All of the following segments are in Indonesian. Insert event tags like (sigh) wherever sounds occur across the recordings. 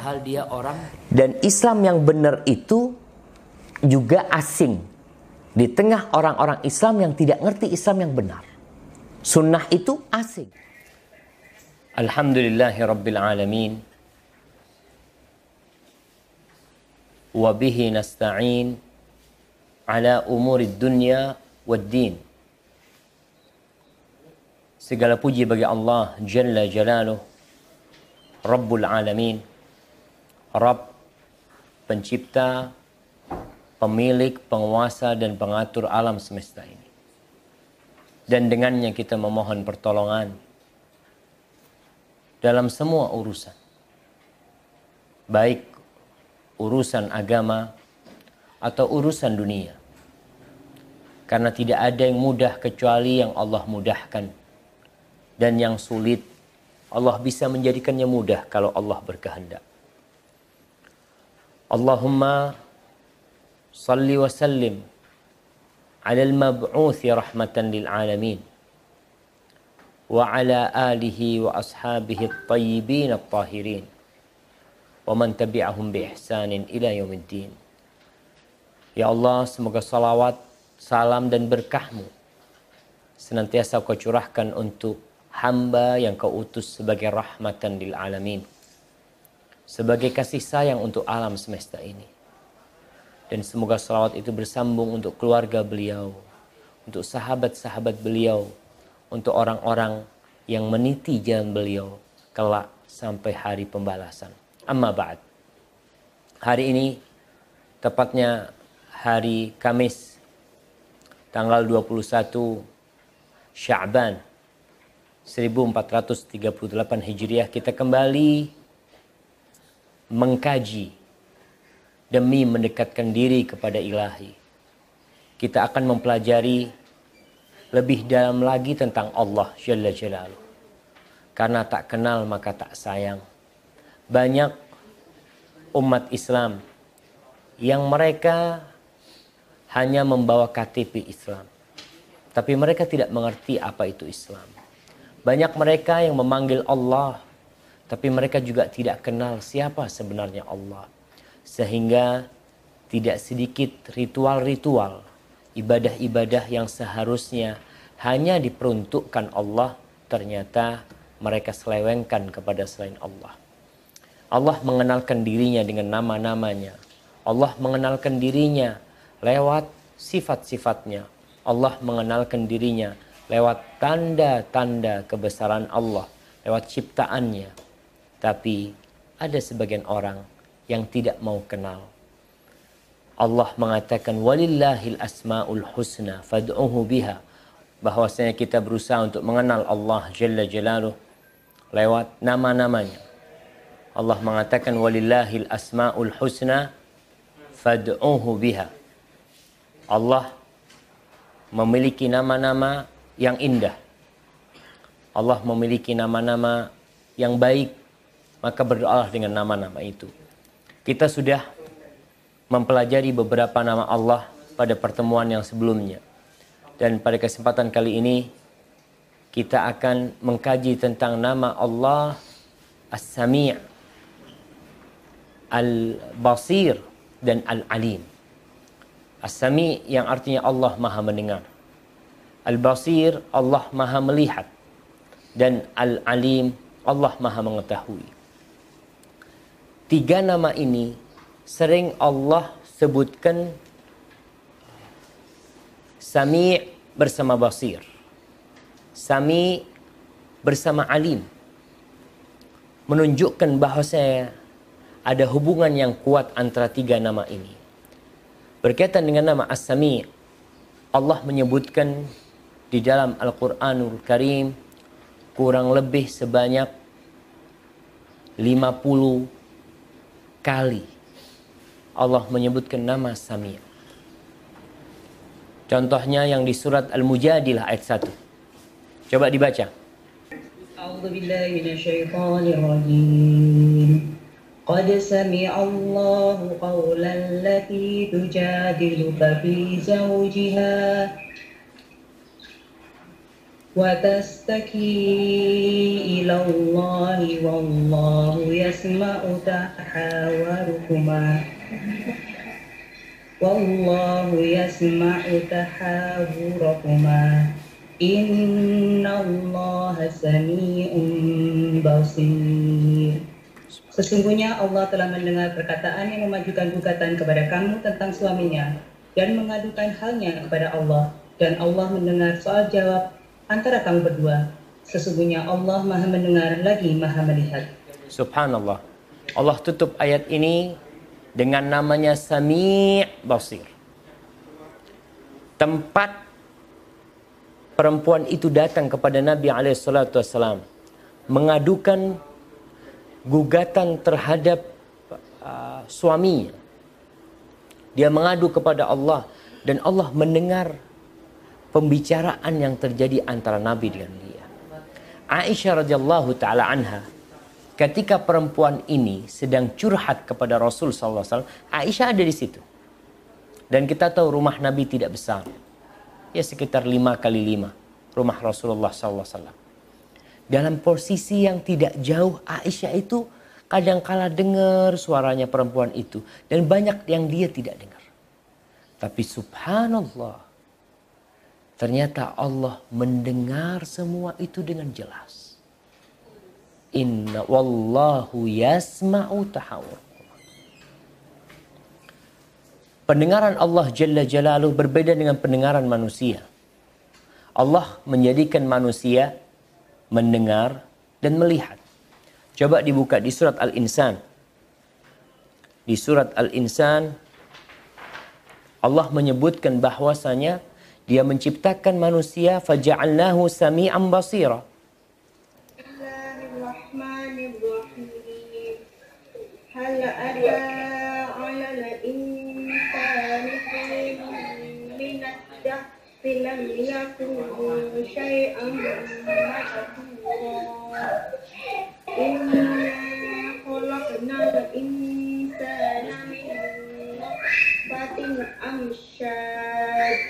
Padahal dia orang Dan Islam yang benar itu juga asing di tengah orang-orang Islam yang tidak ngerti Islam yang benar. Sunnah itu asing. Alhamdulillahi Rabbil Alamin. Wabihi nasta'in ala umuri dunya wad din. Segala puji bagi Allah Jalla Jalaluh Rabbul Alamin Rabb pencipta pemilik, penguasa dan pengatur alam semesta ini. Dan dengannya kita memohon pertolongan dalam semua urusan. Baik urusan agama atau urusan dunia. Karena tidak ada yang mudah kecuali yang Allah mudahkan. Dan yang sulit Allah bisa menjadikannya mudah kalau Allah berkehendak. Allahumma salli wa sallim ala al-mab'uthi rahmatan lil alamin wa ala alihi wa ashabihi at-tayyibin at-tahirin wa man tabi'ahum bi ihsanin ila yaumiddin. Ya Allah, semoga salawat, salam dan berkahmu senantiasa kau curahkan untuk hamba yang kau utus sebagai rahmatan lil alamin. Sebagai kasih sayang untuk alam semesta ini. Dan semoga salawat itu bersambung untuk keluarga beliau, untuk sahabat-sahabat beliau, untuk orang-orang yang meniti jalan beliau kelak sampai hari pembalasan. Amma ba'd. Hari ini tepatnya hari Kamis tanggal 21 Sya'ban 1438 Hijriah kita kembali mengkaji demi mendekatkan diri kepada ilahi. Kita akan mempelajari lebih dalam lagi tentang Allah Jalla Jalaluh. Karena tak kenal maka tak sayang. Banyak umat Islam yang mereka hanya membawa KTP Islam. Tapi mereka tidak mengerti apa itu Islam. Banyak mereka yang memanggil Allah, tapi mereka juga tidak kenal siapa sebenarnya Allah. Sehingga tidak sedikit ritual-ritual, ibadah-ibadah yang seharusnya hanya diperuntukkan Allah, ternyata mereka selewengkan kepada selain Allah. Allah mengenalkan dirinya dengan nama-namanya. Allah mengenalkan dirinya lewat sifat-sifatnya. Allah mengenalkan dirinya lewat tanda-tanda kebesaran Allah, lewat ciptaannya. Tapi ada sebagian orang yang tidak mau kenal. Allah mengatakan walillahil asmaul husna fad'uhu biha bahwasanya kita berusaha untuk mengenal Allah Jalla Jalaluh lewat nama-namanya. Allah mengatakan walillahil asmaul husna fad'uhu biha. Allah memiliki nama-nama yang indah. Allah memiliki nama-nama yang baik, maka berdoalah dengan nama-nama itu. Kita sudah mempelajari beberapa nama Allah pada pertemuan yang sebelumnya. Dan pada kesempatan kali ini kita akan mengkaji tentang nama Allah As-Sami' Al-Basir dan Al-Alim. As-Sami' yang artinya Allah Maha mendengar. Al-Basir, Allah maha melihat. Dan Al-Alim, Allah maha mengetahui. Tiga nama ini sering Allah sebutkan Sami' bersama Basir. Sami' bersama Alim. Menunjukkan bahwasanya ada hubungan yang kuat antara tiga nama ini. Berkaitan dengan nama As-Sami' Allah menyebutkan di dalam Al-Quranul Karim kurang lebih sebanyak 50 kali Allah menyebutkan nama Samia. Contohnya yang di surat Al-Mujadilah ayat 1. Coba dibaca. قد سمع الله قول التي تجادلك في زوجها وتستكي إلى إلى الله والله يسمع تحاوركما والله يسمع تحاوركما إن الله سميع بصير Sesungguhnya Allah telah mendengar perkataan yang memajukan gugatan kepada kamu tentang suaminya dan mengadukan halnya kepada Allah dan Allah mendengar soal jawab antara kamu berdua. Sesungguhnya Allah Maha mendengar lagi Maha melihat. Subhanallah. Allah tutup ayat ini dengan namanya Sami' Basir. Tempat perempuan itu datang kepada Nabi SAW mengadukan gugatan terhadap uh, suaminya. Dia mengadu kepada Allah dan Allah mendengar pembicaraan yang terjadi antara Nabi dengan dia. Aisyah radhiyallahu taala anha ketika perempuan ini sedang curhat kepada Rasul SAW, Aisyah ada di situ. Dan kita tahu rumah Nabi tidak besar. Ya sekitar lima kali lima rumah Rasulullah SAW dalam posisi yang tidak jauh Aisyah itu kadang-kala dengar suaranya perempuan itu dan banyak yang dia tidak dengar. Tapi subhanallah ternyata Allah mendengar semua itu dengan jelas. Inna wallahu yasma'u tahawur. Pendengaran Allah Jalla Jalaluh berbeda dengan pendengaran manusia. Allah menjadikan manusia mendengar, dan melihat. Coba dibuka di surat Al-Insan. Di surat Al-Insan Allah menyebutkan bahwasanya dia menciptakan manusia faja'alnahu sami'an basira. Hal ada 'ala al-insani min لم يكن شيئا مذكورا إنا خلقنا الإنسان من نطفة أمشاج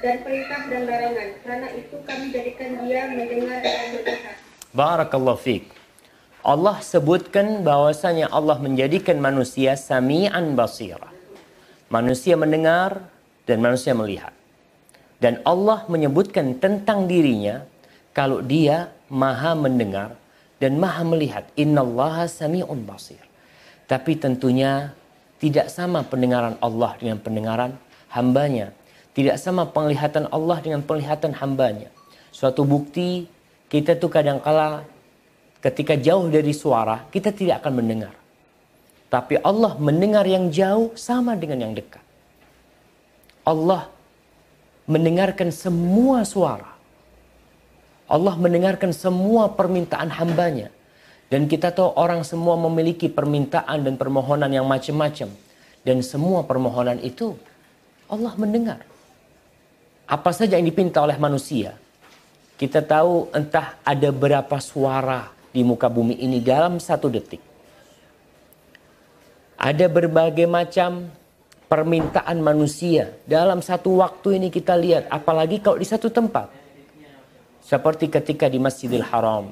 dan perintah dan larangan. Karena itu kami jadikan dia mendengar dan melihat. Barakallahu fiqh. Allah sebutkan bahwasanya Allah menjadikan manusia sami'an basira. Manusia mendengar dan manusia melihat. Dan Allah menyebutkan tentang dirinya kalau dia maha mendengar dan maha melihat. Innallaha sami'un basir. Tapi tentunya tidak sama pendengaran Allah dengan pendengaran hambanya. Tidak sama penglihatan Allah dengan penglihatan hambanya. Suatu bukti kita tuh kadangkala ketika jauh dari suara kita tidak akan mendengar. Tapi Allah mendengar yang jauh sama dengan yang dekat. Allah mendengarkan semua suara. Allah mendengarkan semua permintaan hambanya. Dan kita tahu orang semua memiliki permintaan dan permohonan yang macam-macam. Dan semua permohonan itu Allah mendengar. Apa saja yang dipinta oleh manusia. Kita tahu entah ada berapa suara di muka bumi ini dalam satu detik. Ada berbagai macam permintaan manusia dalam satu waktu ini kita lihat apalagi kalau di satu tempat seperti ketika di Masjidil Haram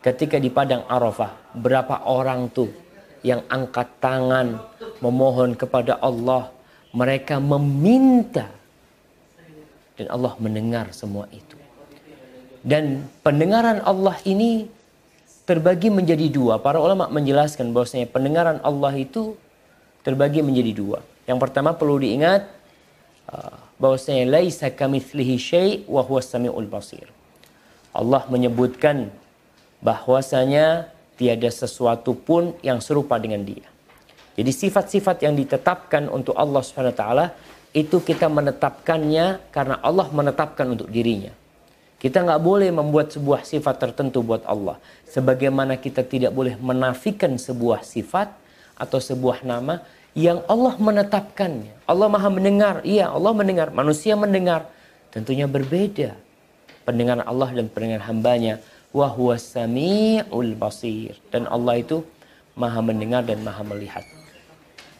ketika di padang Arafah berapa orang tuh yang angkat tangan memohon kepada Allah mereka meminta dan Allah mendengar semua itu dan pendengaran Allah ini terbagi menjadi dua para ulama menjelaskan bahwasanya pendengaran Allah itu terbagi menjadi dua yang pertama perlu diingat uh, bahwasanya laisa kamitslihi syai' wa huwa samiul basir. Allah menyebutkan bahwasanya tiada sesuatu pun yang serupa dengan dia. Jadi sifat-sifat yang ditetapkan untuk Allah Subhanahu wa taala itu kita menetapkannya karena Allah menetapkan untuk dirinya. Kita nggak boleh membuat sebuah sifat tertentu buat Allah. Sebagaimana kita tidak boleh menafikan sebuah sifat atau sebuah nama yang Allah menetapkannya. Allah maha mendengar. Iya Allah mendengar. Manusia mendengar. Tentunya berbeda. Pendengaran Allah dan pendengaran hambanya. Wahuwa sami'ul. Dan Allah itu maha mendengar dan maha melihat.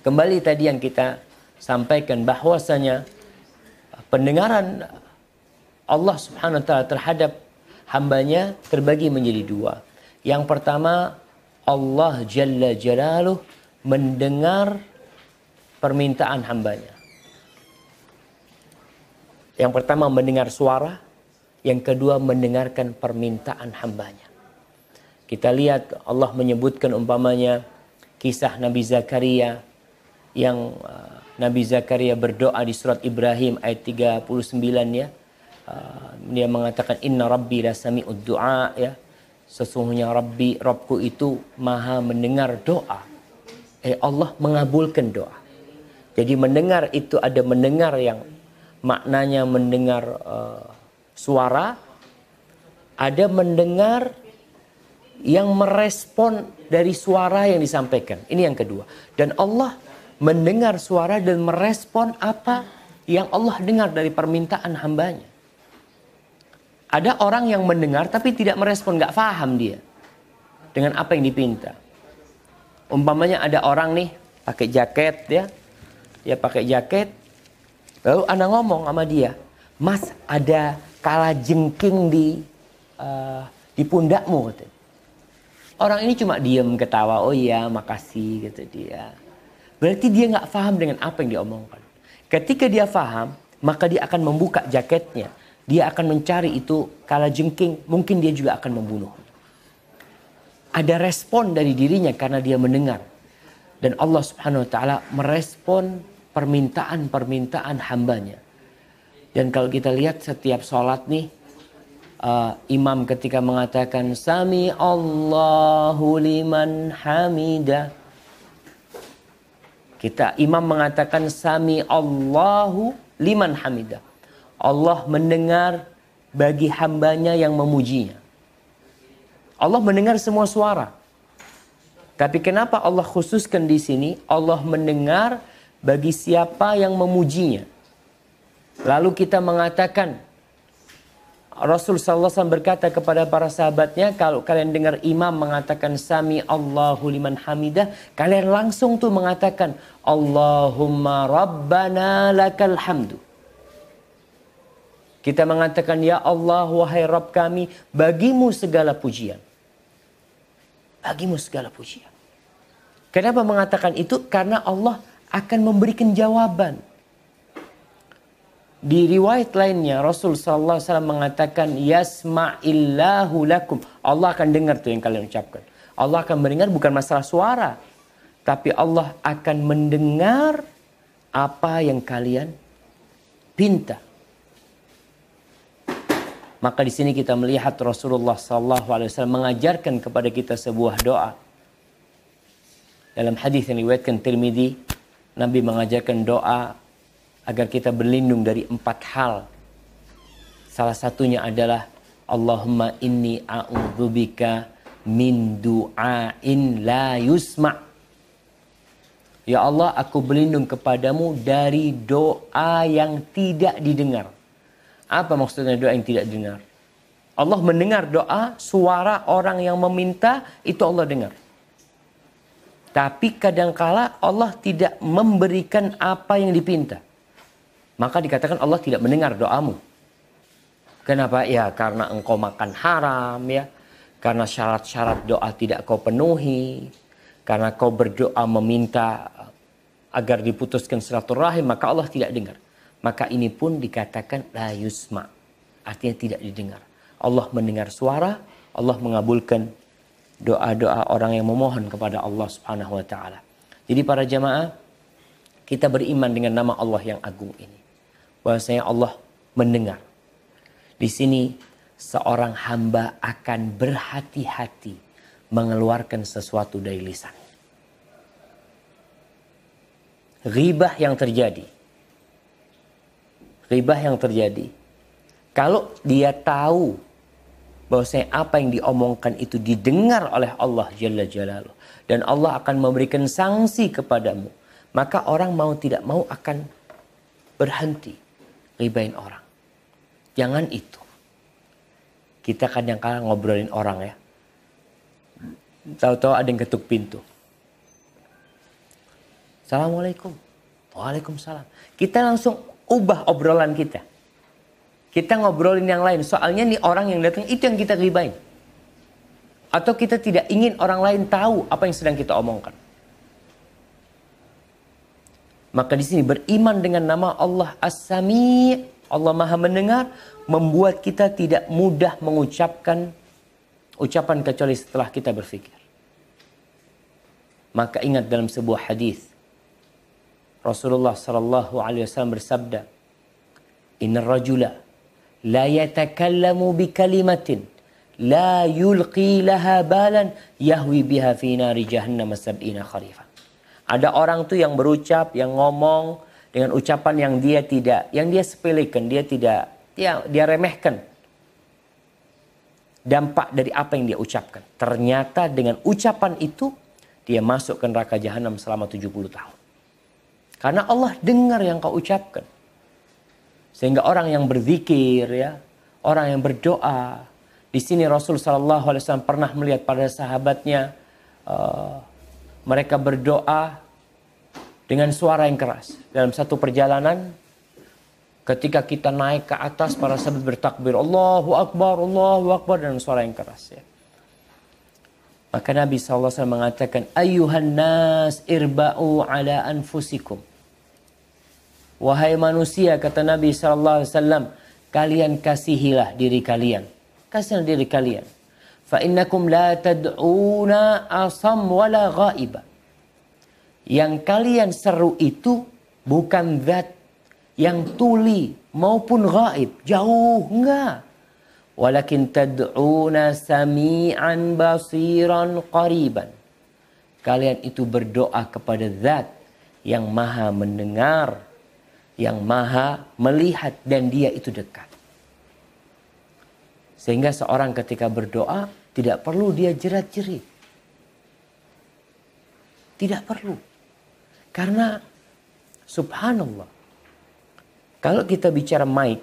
Kembali tadi yang kita sampaikan bahwasanya pendengaran Allah Subhanahu wa taala terhadap hambanya terbagi menjadi dua. Yang pertama Allah Jalla Jalaluh mendengar permintaan hambanya. Yang pertama mendengar suara, yang kedua mendengarkan permintaan hambanya. Kita lihat Allah menyebutkan umpamanya kisah Nabi Zakaria yang uh, Nabi Zakaria berdoa di surat Ibrahim ayat 39 ya. Uh, dia mengatakan inna rabbi la sami'ud du'a ya. Sesungguhnya Rabbi, Rabbku itu maha mendengar doa. Eh Allah mengabulkan doa. Jadi mendengar itu ada mendengar yang maknanya mendengar uh, suara. Ada mendengar yang merespon dari suara yang disampaikan. Ini yang kedua. Dan Allah mendengar suara dan merespon apa yang Allah dengar dari permintaan hambanya. Ada orang yang mendengar tapi tidak merespon, nggak paham dia dengan apa yang dipinta. Umpamanya ada orang nih pakai jaket ya, dia pakai jaket, lalu anda ngomong sama dia, Mas ada kala jengking di uh, di pundakmu. Orang ini cuma diem ketawa, oh iya makasih gitu dia. Berarti dia nggak paham dengan apa yang diomongkan. Ketika dia paham, maka dia akan membuka jaketnya. Dia akan mencari itu kala jengking, mungkin dia juga akan membunuh. Ada respon dari dirinya karena dia mendengar. Dan Allah subhanahu wa ta'ala merespon permintaan-permintaan hambanya. Dan kalau kita lihat setiap sholat nih, uh, imam ketika mengatakan Sami Allahu liman hamidah kita imam mengatakan sami Allahu liman hamidah. Allah mendengar bagi hambanya yang memujinya. Allah mendengar semua suara. Tapi kenapa Allah khususkan di sini? Allah mendengar bagi siapa yang memujinya. Lalu kita mengatakan Rasul SAW berkata kepada para sahabatnya, kalau kalian dengar imam mengatakan Sami Allahu liman hamidah, kalian langsung tuh mengatakan Allahumma Rabbana lakal hamdu. Kita mengatakan, Ya Allah, wahai Rabb kami, bagimu segala pujian. Bagimu segala pujian. Kenapa mengatakan itu? Karena Allah akan memberikan jawaban. Di riwayat lainnya Rasul sallallahu alaihi wasallam mengatakan yasma'illahu lakum. Allah akan dengar tuh yang kalian ucapkan. Allah akan mendengar bukan masalah suara, tapi Allah akan mendengar apa yang kalian pinta. Maka di sini kita melihat Rasulullah sallallahu alaihi wasallam mengajarkan kepada kita sebuah doa. Dalam hadis yang diriwayatkan Tirmidzi, Nabi mengajarkan doa agar kita berlindung dari empat hal. Salah satunya adalah Allahumma inni a'udzubika min du'ain la yusma. Ya Allah, aku berlindung kepadamu dari doa yang tidak didengar. Apa maksudnya doa yang tidak didengar? Allah mendengar doa, suara orang yang meminta, itu Allah dengar. Tapi kadangkala Allah tidak memberikan apa yang dipinta maka dikatakan Allah tidak mendengar doamu. Kenapa? Ya karena engkau makan haram ya. Karena syarat-syarat doa tidak kau penuhi. Karena kau berdoa meminta agar diputuskan silaturahim maka Allah tidak dengar. Maka ini pun dikatakan la yusma. Artinya tidak didengar. Allah mendengar suara, Allah mengabulkan doa-doa orang yang memohon kepada Allah Subhanahu wa taala. Jadi para jamaah, kita beriman dengan nama Allah yang agung ini bahwasanya Allah mendengar. Di sini seorang hamba akan berhati-hati mengeluarkan sesuatu dari lisan. Ribah yang terjadi. Ribah yang terjadi. Kalau dia tahu bahwasanya apa yang diomongkan itu didengar oleh Allah Jalla Jalaluh dan Allah akan memberikan sanksi kepadamu, maka orang mau tidak mau akan berhenti ribain orang. Jangan itu. Kita kadang kadang ngobrolin orang ya. Tahu-tahu ada yang ketuk pintu. Assalamualaikum. Waalaikumsalam. Kita langsung ubah obrolan kita. Kita ngobrolin yang lain. Soalnya nih orang yang datang itu yang kita ribain. Atau kita tidak ingin orang lain tahu apa yang sedang kita omongkan. Maka di sini beriman dengan nama Allah As-Sami, Allah Maha mendengar, membuat kita tidak mudah mengucapkan ucapan kecuali setelah kita berfikir. Maka ingat dalam sebuah hadis Rasulullah sallallahu alaihi wasallam bersabda, "Inna rajula la yatakallamu bi kalimatin la yulqi laha balan yahwi biha fi nari jahannam sab'ina kharifa." Ada orang tuh yang berucap, yang ngomong dengan ucapan yang dia tidak, yang dia sepelekan, dia tidak, dia, dia remehkan dampak dari apa yang dia ucapkan. Ternyata dengan ucapan itu dia masuk ke neraka jahanam selama 70 tahun. Karena Allah dengar yang kau ucapkan. Sehingga orang yang berzikir ya, orang yang berdoa. Di sini Rasul Shallallahu Alaihi Wasallam pernah melihat pada sahabatnya uh, mereka berdoa dengan suara yang keras dalam satu perjalanan. Ketika kita naik ke atas, para sahabat bertakbir, Allahu Akbar, Allahu Akbar, dengan suara yang keras. Ya. Maka Nabi SAW mengatakan, Ayuhan nas irba'u ala anfusikum. Wahai manusia, kata Nabi SAW, kalian kasihilah diri kalian. Kasihilah diri kalian. Innakum la tad'una asam wala ghaiba. Yang kalian seru itu bukan zat yang tuli maupun gaib. Jauh enggak walakin tad'una sami'an basiran qariban. Kalian itu berdoa kepada zat yang maha mendengar, yang maha melihat dan dia itu dekat. Sehingga seorang ketika berdoa tidak perlu dia jerat-jerit. Tidak perlu. Karena subhanallah. Kalau kita bicara mic,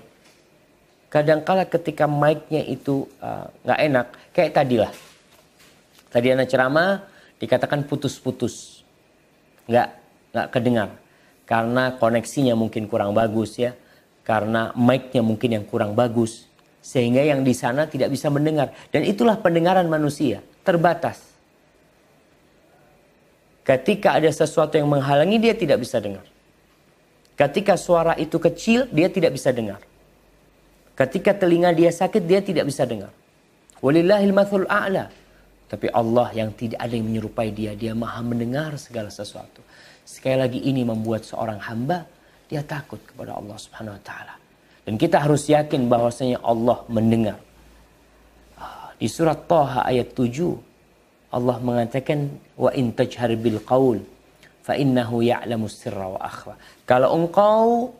kadangkala ketika mic-nya itu uh, nggak uh, enak, kayak tadi lah. Tadi anak ceramah dikatakan putus-putus, nggak nggak kedengar karena koneksinya mungkin kurang bagus ya, karena mic-nya mungkin yang kurang bagus, sehingga yang di sana tidak bisa mendengar. Dan itulah pendengaran manusia, terbatas. Ketika ada sesuatu yang menghalangi dia tidak bisa dengar. Ketika suara itu kecil dia tidak bisa dengar. Ketika telinga dia sakit, dia tidak bisa dengar. Walillahil mathul a'la. Tapi Allah yang tidak ada yang menyerupai dia, dia maha mendengar segala sesuatu. Sekali lagi ini membuat seorang hamba, dia takut kepada Allah subhanahu wa ta'ala. Dan kita harus yakin bahwasanya Allah mendengar. Ah, di surat Taha ayat 7, Allah mengatakan, Wa in bil qaul, fa innahu ya'lamu sirra wa akhwa. Kalau engkau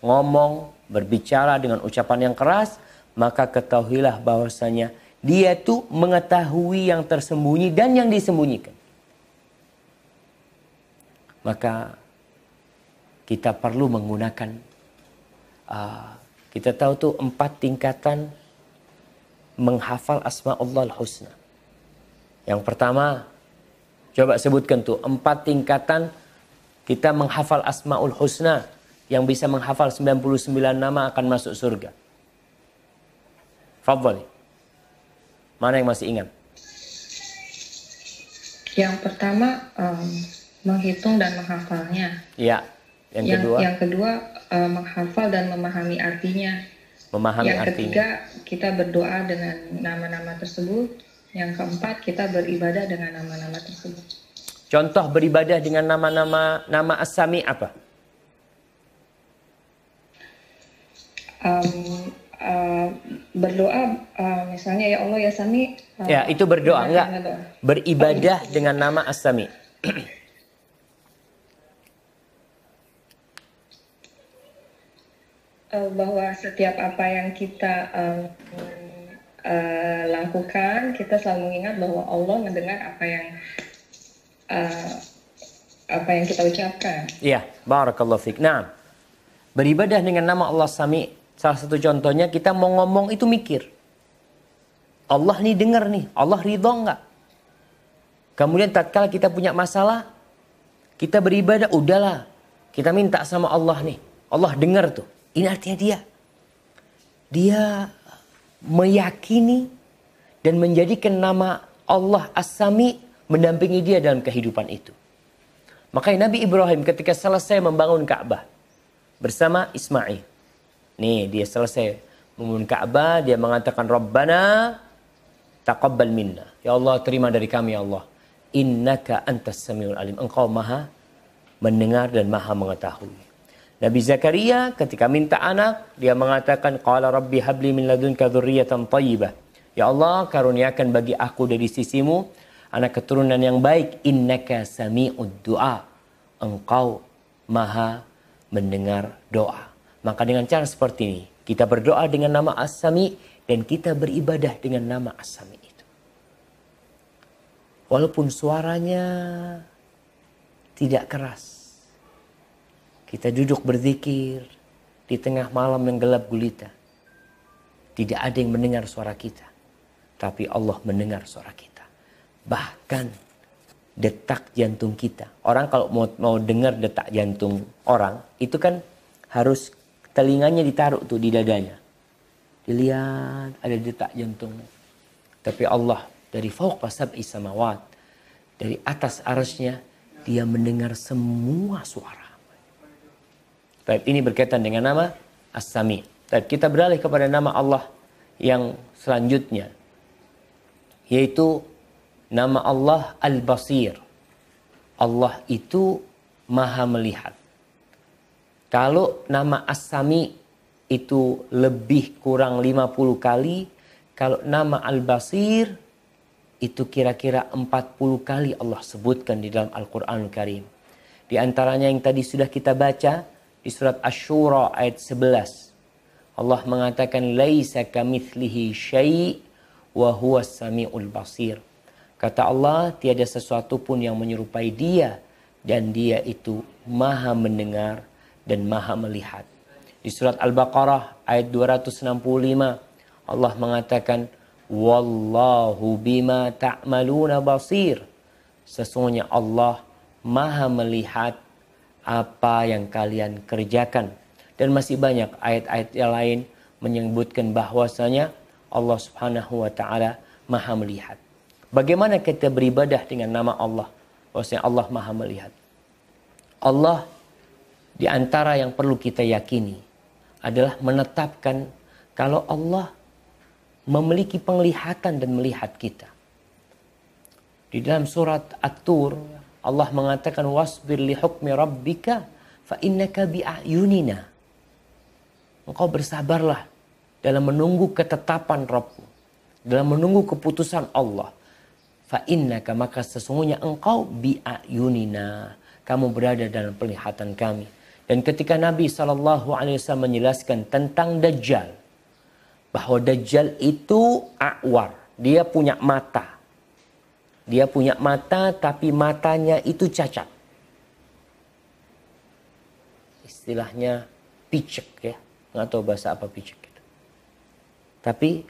ngomong berbicara dengan ucapan yang keras, maka ketahuilah bahwasanya dia itu mengetahui yang tersembunyi dan yang disembunyikan. Maka kita perlu menggunakan uh, kita tahu tuh empat tingkatan menghafal asma Allah husna. Yang pertama, coba sebutkan tuh empat tingkatan kita menghafal asmaul husna yang bisa menghafal 99 nama akan masuk surga. Fadhali. Mana yang masih ingat? Yang pertama um, menghitung dan menghafalnya. Iya. Yang, yang kedua? Yang kedua uh, menghafal dan memahami artinya. Memahami yang artinya. Ketiga kita berdoa dengan nama-nama tersebut. Yang keempat kita beribadah dengan nama-nama tersebut. Contoh beribadah dengan nama-nama nama asami apa? um, uh, berdoa uh, misalnya ya Allah ya Sami uh, ya itu berdoa enggak beribadah oh, dengan nama As-Sami (clears throat) uh, bahwa setiap apa yang kita um, uh, lakukan, kita selalu mengingat bahwa Allah mendengar apa yang uh, apa yang kita ucapkan. Iya, barakallahu fiik. Nah, beribadah dengan nama Allah Sami, salah satu contohnya kita mau ngomong itu mikir. Allah nih dengar nih, Allah ridho enggak? Kemudian tatkala kita punya masalah, kita beribadah, udahlah. Kita minta sama Allah nih. Allah dengar tuh. Ini artinya dia. Dia meyakini dan menjadikan nama Allah As-Sami mendampingi dia dalam kehidupan itu. Makanya Nabi Ibrahim ketika selesai membangun Ka'bah bersama Ismail. Nih dia selesai membangun Ka'bah, dia mengatakan Rabbana taqabbal minna. Ya Allah terima dari kami ya Allah. Innaka antas samiul alim. Engkau maha mendengar dan maha mengetahui. Nabi Zakaria ketika minta anak, dia mengatakan qala rabbi habli min ladunka dzurriyyatan thayyibah. Ya Allah, karuniakan bagi aku dari sisimu anak keturunan yang baik. Innaka sami'ud du'a. Engkau maha mendengar doa. Maka dengan cara seperti ini kita berdoa dengan nama As-Sami dan kita beribadah dengan nama As-Sami itu. Walaupun suaranya tidak keras kita duduk berzikir di tengah malam yang gelap gulita tidak ada yang mendengar suara kita tapi Allah mendengar suara kita bahkan detak jantung kita. Orang kalau mau mau dengar detak jantung orang, itu kan harus telinganya ditaruh tuh di dadanya. Dilihat ada detak jantung. Tapi Allah dari fauq sab'i samawat, dari atas arasnya dia mendengar semua suara. Baik, ini berkaitan dengan nama As-Sami. Baik, kita beralih kepada nama Allah yang selanjutnya yaitu Nama Allah Al-Basir. Allah itu maha melihat. Kalau nama As-Sami itu lebih kurang 50 kali, kalau nama Al-Basir itu kira-kira 40 kali Allah sebutkan di dalam Al-Quran Karim. Di antaranya yang tadi sudah kita baca di surat Ash-Shura ayat 11. Allah mengatakan laisa kamitslihi syai' wa huwa samiul basir. Kata Allah, tiada sesuatu pun yang menyerupai dia dan dia itu maha mendengar dan maha melihat. Di surat Al-Baqarah ayat 265 Allah mengatakan wallahu bima ta'maluna basir. Sesungguhnya Allah maha melihat apa yang kalian kerjakan. Dan masih banyak ayat-ayat yang lain menyebutkan bahwasanya Allah Subhanahu wa taala maha melihat. Bagaimana kita beribadah dengan nama Allah? Bahwasanya Allah Maha melihat. Allah di antara yang perlu kita yakini adalah menetapkan kalau Allah memiliki penglihatan dan melihat kita. Di dalam surat At-Tur Allah mengatakan wasbir li hukmi rabbika fa innaka bi ayunina. Engkau bersabarlah dalam menunggu ketetapan Rabbmu, dalam menunggu keputusan Allah. Fa innaka maka sesungguhnya engkau bi'ayunina kamu berada dalam penglihatan kami. Dan ketika Nabi SAW menjelaskan tentang Dajjal bahwa Dajjal itu awar dia punya mata dia punya mata tapi matanya itu cacat. Istilahnya picek ya. Nggak tahu bahasa apa picek itu. Tapi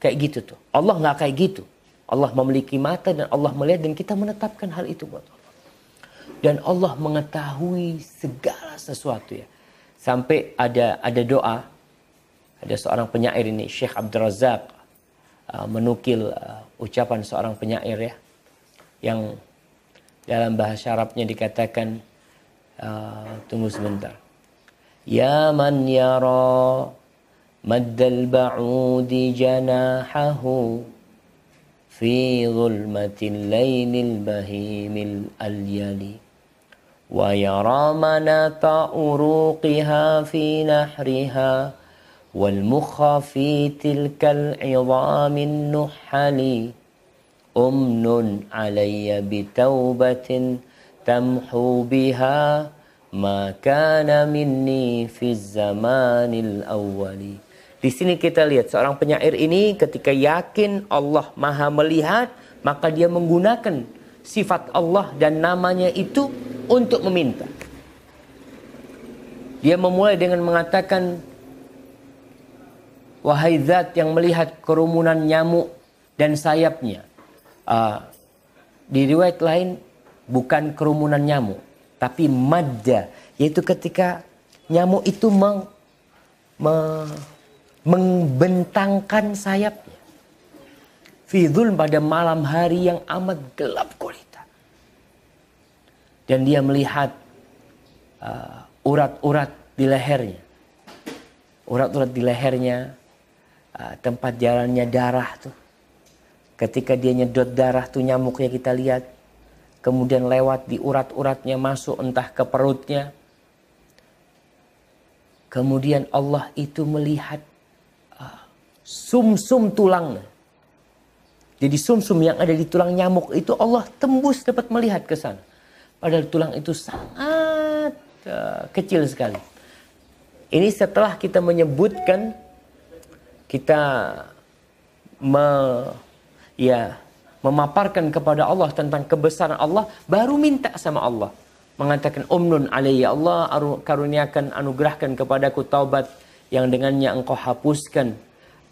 kayak gitu tuh. Allah nggak kayak gitu. Allah memiliki mata dan Allah melihat dan kita menetapkan hal itu buat Allah. Dan Allah mengetahui segala sesuatu ya. Sampai ada ada doa. Ada seorang penyair ini Syekh Abdul Razak uh, menukil uh, ucapan seorang penyair ya yang dalam bahasa Arabnya dikatakan uh, tunggu sebentar. Ya man yara maddal ba'udi janahahu fi zulmatil lainil bahimil alyali wa yara manata uruqiha fi nahriha wal mukha fi tilkal 'idhamin nuhali أمن علي بتوبة تمحو بها maka minni fi zamanil awwali. Di sini kita lihat seorang penyair ini ketika yakin Allah Maha melihat, maka dia menggunakan sifat Allah dan namanya itu untuk meminta. Dia memulai dengan mengatakan wahai zat yang melihat kerumunan nyamuk dan sayapnya. Uh, di riwayat lain bukan kerumunan nyamuk, tapi madda, yaitu ketika nyamuk itu meng, me, membentangkan sayapnya. Fidul pada malam hari yang amat gelap gulita. Dan dia melihat uh, urat-urat uh, di lehernya. Urat-urat di lehernya, uh, tempat jalannya darah tuh. Ketika dia nyedot darah tuh nyamuknya kita lihat. Kemudian lewat di urat-uratnya masuk entah ke perutnya. Kemudian Allah itu melihat sum-sum tulangnya. Jadi sum-sum yang ada di tulang nyamuk itu Allah tembus dapat melihat ke sana. Padahal tulang itu sangat uh, kecil sekali. Ini setelah kita menyebutkan kita me, ya memaparkan kepada Allah tentang kebesaran Allah, baru minta sama Allah. Mengatakan, Umnun alaiya Allah, karuniakan, anugerahkan kepadaku taubat yang dengannya engkau hapuskan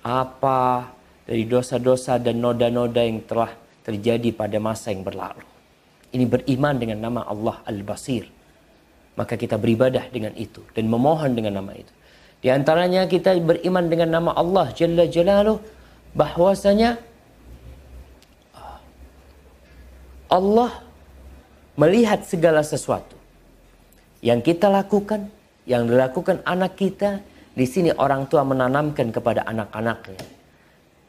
apa dari dosa-dosa dan noda-noda yang telah terjadi pada masa yang berlalu. Ini beriman dengan nama Allah Al-Basir. Maka kita beribadah dengan itu dan memohon dengan nama itu. Di antaranya kita beriman dengan nama Allah Jalla Jalaluh bahwasanya Allah melihat segala sesuatu yang kita lakukan, yang dilakukan anak kita, di sini orang tua menanamkan kepada anak-anaknya.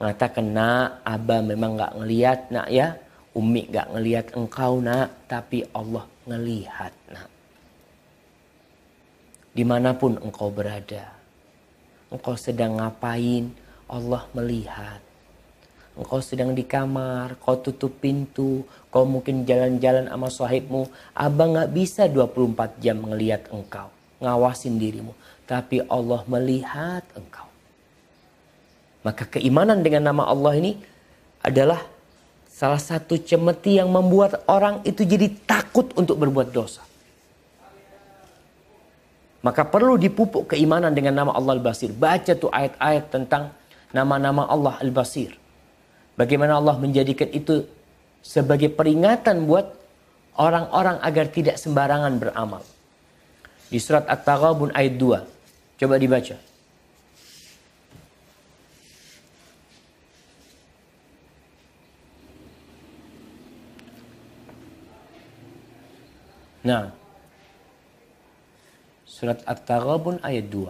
Mengatakan, nak, abah memang gak ngeliat nak ya. Umi gak ngeliat engkau nak, tapi Allah ngelihat nak. Di mana pun engkau berada. Engkau sedang ngapain, Allah melihat. Engkau sedang di kamar, kau tutup pintu, kau mungkin jalan-jalan sama sahibmu. Abang gak bisa 24 jam ngeliat engkau, ngawasin dirimu tapi Allah melihat engkau. Maka keimanan dengan nama Allah ini adalah salah satu cemeti yang membuat orang itu jadi takut untuk berbuat dosa. Maka perlu dipupuk keimanan dengan nama Allah Al-Basir. Baca tuh ayat-ayat tentang nama-nama Allah Al-Basir. Bagaimana Allah menjadikan itu sebagai peringatan buat orang-orang agar tidak sembarangan beramal. Di surat At-Taghabun ayat 2. Coba dibaca. Nah, surat At-Taghabun ayat 2.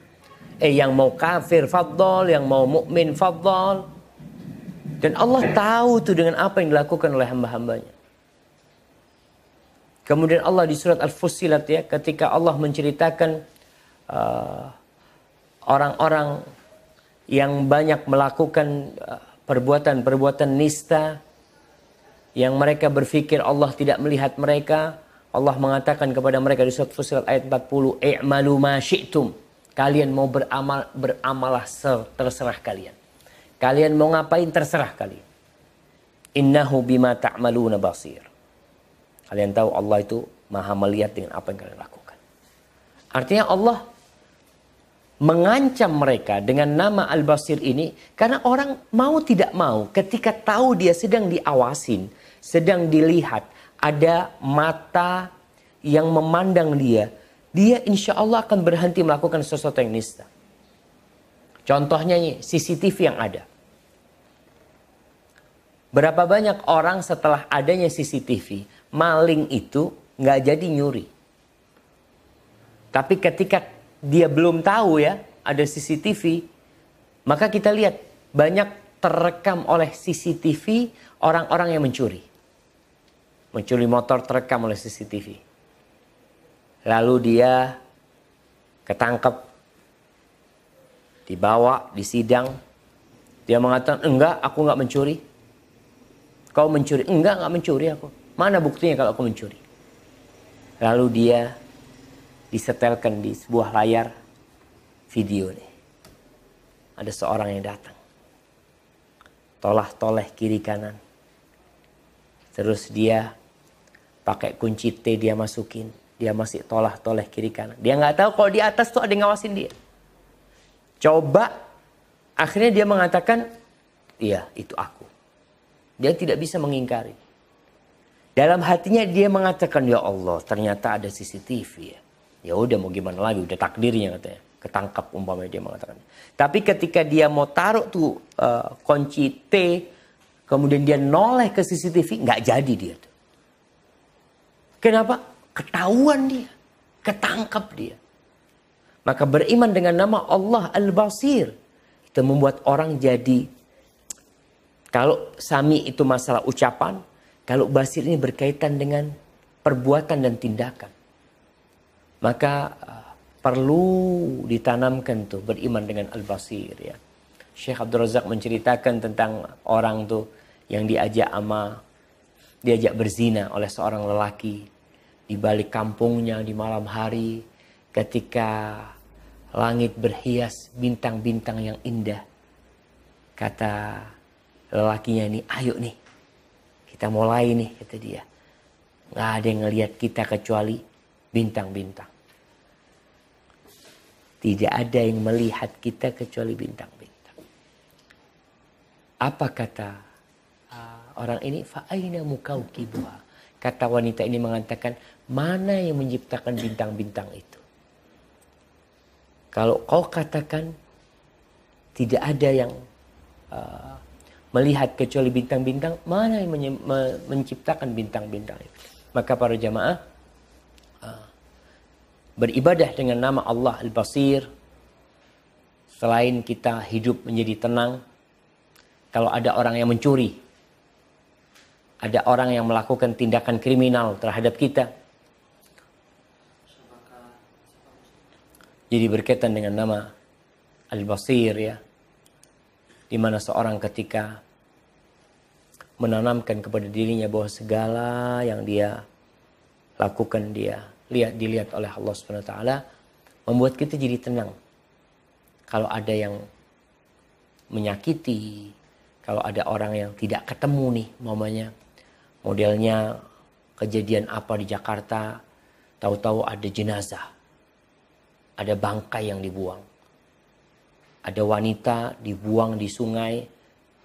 eh yang mau kafir fadl, yang mau mukmin fadl, dan Allah tahu tuh dengan apa yang dilakukan oleh hamba-hambanya. Kemudian Allah di surat Al-Fussilat ya, ketika Allah menceritakan uh, orang-orang yang banyak melakukan uh, perbuatan-perbuatan uh, nista, yang mereka berpikir Allah tidak melihat mereka, Allah mengatakan kepada mereka di surat Fussilat ayat 40, "I'malu ma syi'tum." Kalian mau beramal beramalah terserah kalian. Kalian mau ngapain terserah kalian. Innahu bima ta'maluna basir. Kalian tahu Allah itu maha melihat dengan apa yang kalian lakukan. Artinya Allah mengancam mereka dengan nama Al-Basir ini karena orang mau tidak mau ketika tahu dia sedang diawasin, sedang dilihat, ada mata yang memandang dia, dia insya Allah akan berhenti melakukan sesuatu yang nista. Contohnya nih, CCTV yang ada. Berapa banyak orang setelah adanya CCTV, maling itu nggak jadi nyuri. Tapi ketika dia belum tahu ya ada CCTV, maka kita lihat banyak terekam oleh CCTV orang-orang yang mencuri. Mencuri motor terekam oleh CCTV. Lalu dia ketangkep, dibawa di sidang. Dia mengatakan, enggak aku enggak mencuri. Kau mencuri? Enggak, enggak mencuri aku. Mana buktinya kalau aku mencuri? Lalu dia disetelkan di sebuah layar video nih. Ada seorang yang datang. Tolah-toleh kiri kanan. Terus dia pakai kunci T dia masukin. Dia masih tolah-toleh kiri kanan. Dia nggak tahu kalau di atas tuh ada yang ngawasin dia. Coba akhirnya dia mengatakan, iya itu aku. Dia tidak bisa mengingkari. Dalam hatinya dia mengatakan, ya Allah ternyata ada CCTV ya. Ya udah mau gimana lagi, udah takdirnya katanya. Ketangkap umpamanya dia mengatakan. Tapi ketika dia mau taruh tuh uh, kunci T, kemudian dia noleh ke CCTV, nggak jadi dia tuh. Kenapa? Ketahuan dia, ketangkap dia. Maka beriman dengan nama Allah Al-Basir. Itu membuat orang jadi kalau sami itu masalah ucapan, kalau basir ini berkaitan dengan perbuatan dan tindakan. Maka uh, perlu ditanamkan tuh beriman dengan Al-Basir ya. Syekh Abdul Razak menceritakan tentang orang tuh yang diajak ama diajak berzina oleh seorang lelaki di balik kampungnya di malam hari ketika langit berhias bintang-bintang yang indah. Kata lelakinya ini, ayo nih, kita mulai nih, kata dia. Nggak ada yang ngelihat kita kecuali bintang-bintang. Tidak ada yang melihat kita kecuali bintang-bintang. Apa kata uh, orang ini? Fa'aina mukaukibuha. Kata wanita ini mengatakan, mana yang menciptakan bintang-bintang itu? Kalau kau katakan tidak ada yang uh, melihat kecuali bintang-bintang, mana yang menciptakan bintang-bintang itu? Maka para jamaah uh, beribadah dengan nama Allah Al-Basir. Selain kita hidup menjadi tenang, kalau ada orang yang mencuri, ada orang yang melakukan tindakan kriminal terhadap kita, Jadi berkaitan dengan nama Al-Basir ya. Di mana seorang ketika menanamkan kepada dirinya bahwa segala yang dia lakukan dia lihat dilihat oleh Allah Subhanahu wa taala membuat kita jadi tenang. Kalau ada yang menyakiti, kalau ada orang yang tidak ketemu nih mamanya modelnya kejadian apa di Jakarta, tahu-tahu ada jenazah ada bangkai yang dibuang. Ada wanita dibuang di sungai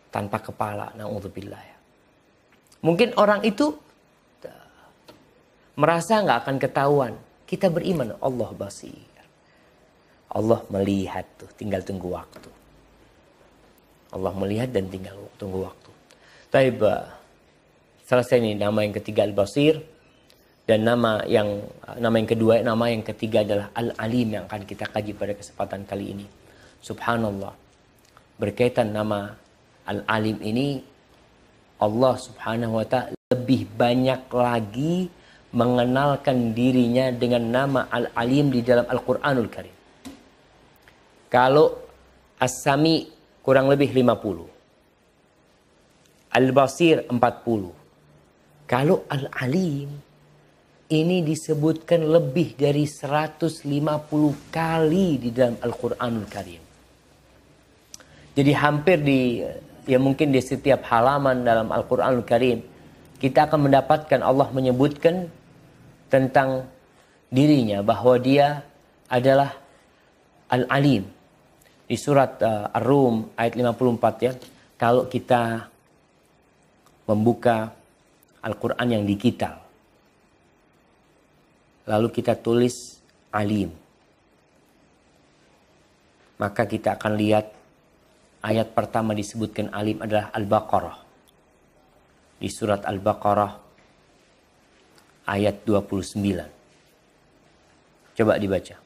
tanpa kepala. Na'udzubillah ya. Mungkin orang itu merasa nggak akan ketahuan. Kita beriman Allah basir. Allah melihat tuh, tinggal tunggu waktu. Allah melihat dan tinggal tunggu waktu. Taib, selesai nih nama yang ketiga Al-Basir dan nama yang nama yang kedua nama yang ketiga adalah al alim yang akan kita kaji pada kesempatan kali ini. Subhanallah. Berkaitan nama al alim ini Allah subhanahu wa ta'ala lebih banyak lagi mengenalkan dirinya dengan nama al alim di dalam al quranul karim. Kalau as-sami kurang lebih 50 al basir 40 kalau al alim ini disebutkan lebih dari 150 kali di dalam Al-Quranul Karim. Jadi hampir di, ya mungkin di setiap halaman dalam Al-Quranul Karim, kita akan mendapatkan Allah menyebutkan tentang dirinya bahwa dia adalah Al-Alim. Di surat uh, Ar-Rum ayat 54 ya, kalau kita membuka Al-Quran yang digital, lalu kita tulis alim. Maka kita akan lihat ayat pertama disebutkan alim adalah Al-Baqarah. Di surat Al-Baqarah ayat 29. Coba dibaca.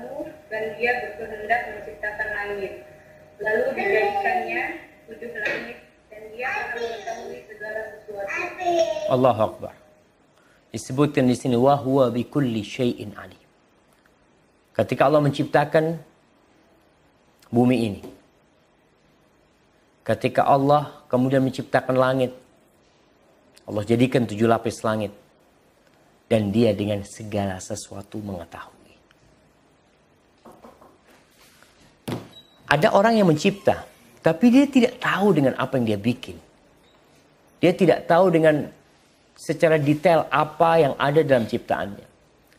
kamu dan dia berkehendak menciptakan langit. Lalu dijadikannya tujuh langit dan dia akan mengetahui segala sesuatu. Allahu Akbar. Disebutkan di sini wa huwa bi kulli syai'in alim. Ketika Allah menciptakan bumi ini. Ketika Allah kemudian menciptakan langit. Allah jadikan tujuh lapis langit. Dan dia dengan segala sesuatu mengetahui. Ada orang yang mencipta. Tapi dia tidak tahu dengan apa yang dia bikin. Dia tidak tahu dengan secara detail apa yang ada dalam ciptaannya.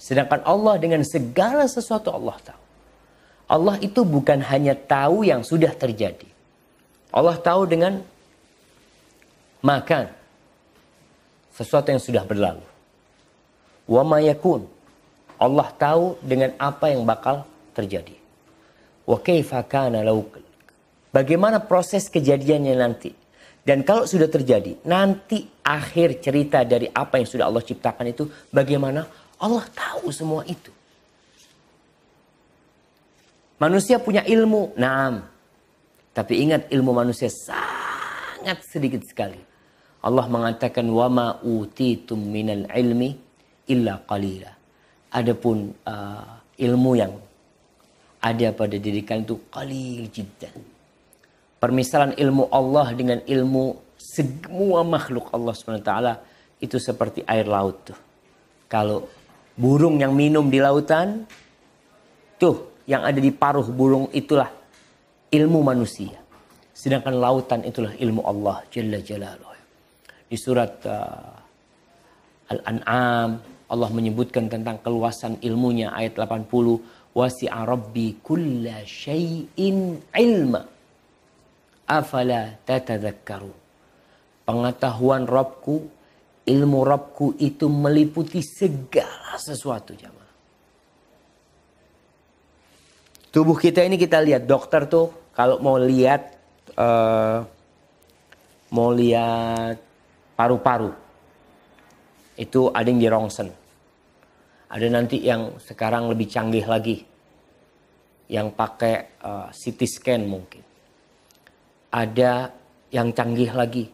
Sedangkan Allah dengan segala sesuatu Allah tahu. Allah itu bukan hanya tahu yang sudah terjadi. Allah tahu dengan makan sesuatu yang sudah berlalu. Wa ma yakun. Allah tahu dengan apa yang bakal terjadi. Wa Bagaimana proses kejadiannya nanti? Dan kalau sudah terjadi, nanti akhir cerita dari apa yang sudah Allah ciptakan itu bagaimana? Allah tahu semua itu. Manusia punya ilmu, naam. Tapi ingat ilmu manusia sangat sedikit sekali. Allah mengatakan wa ma utitum minal ilmi illa qalila. Adapun uh, ilmu yang ada pada diri kalian itu qalil jiddan. Permisalan ilmu Allah dengan ilmu semua makhluk Allah SWT itu seperti air laut tuh. Kalau burung yang minum di lautan, tuh yang ada di paruh burung itulah ilmu manusia. Sedangkan lautan itulah ilmu Allah Jalla Jalaluh. Di surat uh, Al-An'am Allah menyebutkan tentang keluasan ilmunya ayat 80 wasi'a rabbi kulla syai'in ilma. Afala tatadzakkaru? Pengetahuan Rabbku ilmu Rabbku itu meliputi segala sesuatu jamaah. Tubuh kita ini kita lihat dokter tuh kalau mau lihat uh, mau lihat paru-paru itu ada yang di rongsen. Ada nanti yang sekarang lebih canggih lagi yang pakai uh, CT scan mungkin. Ada yang canggih lagi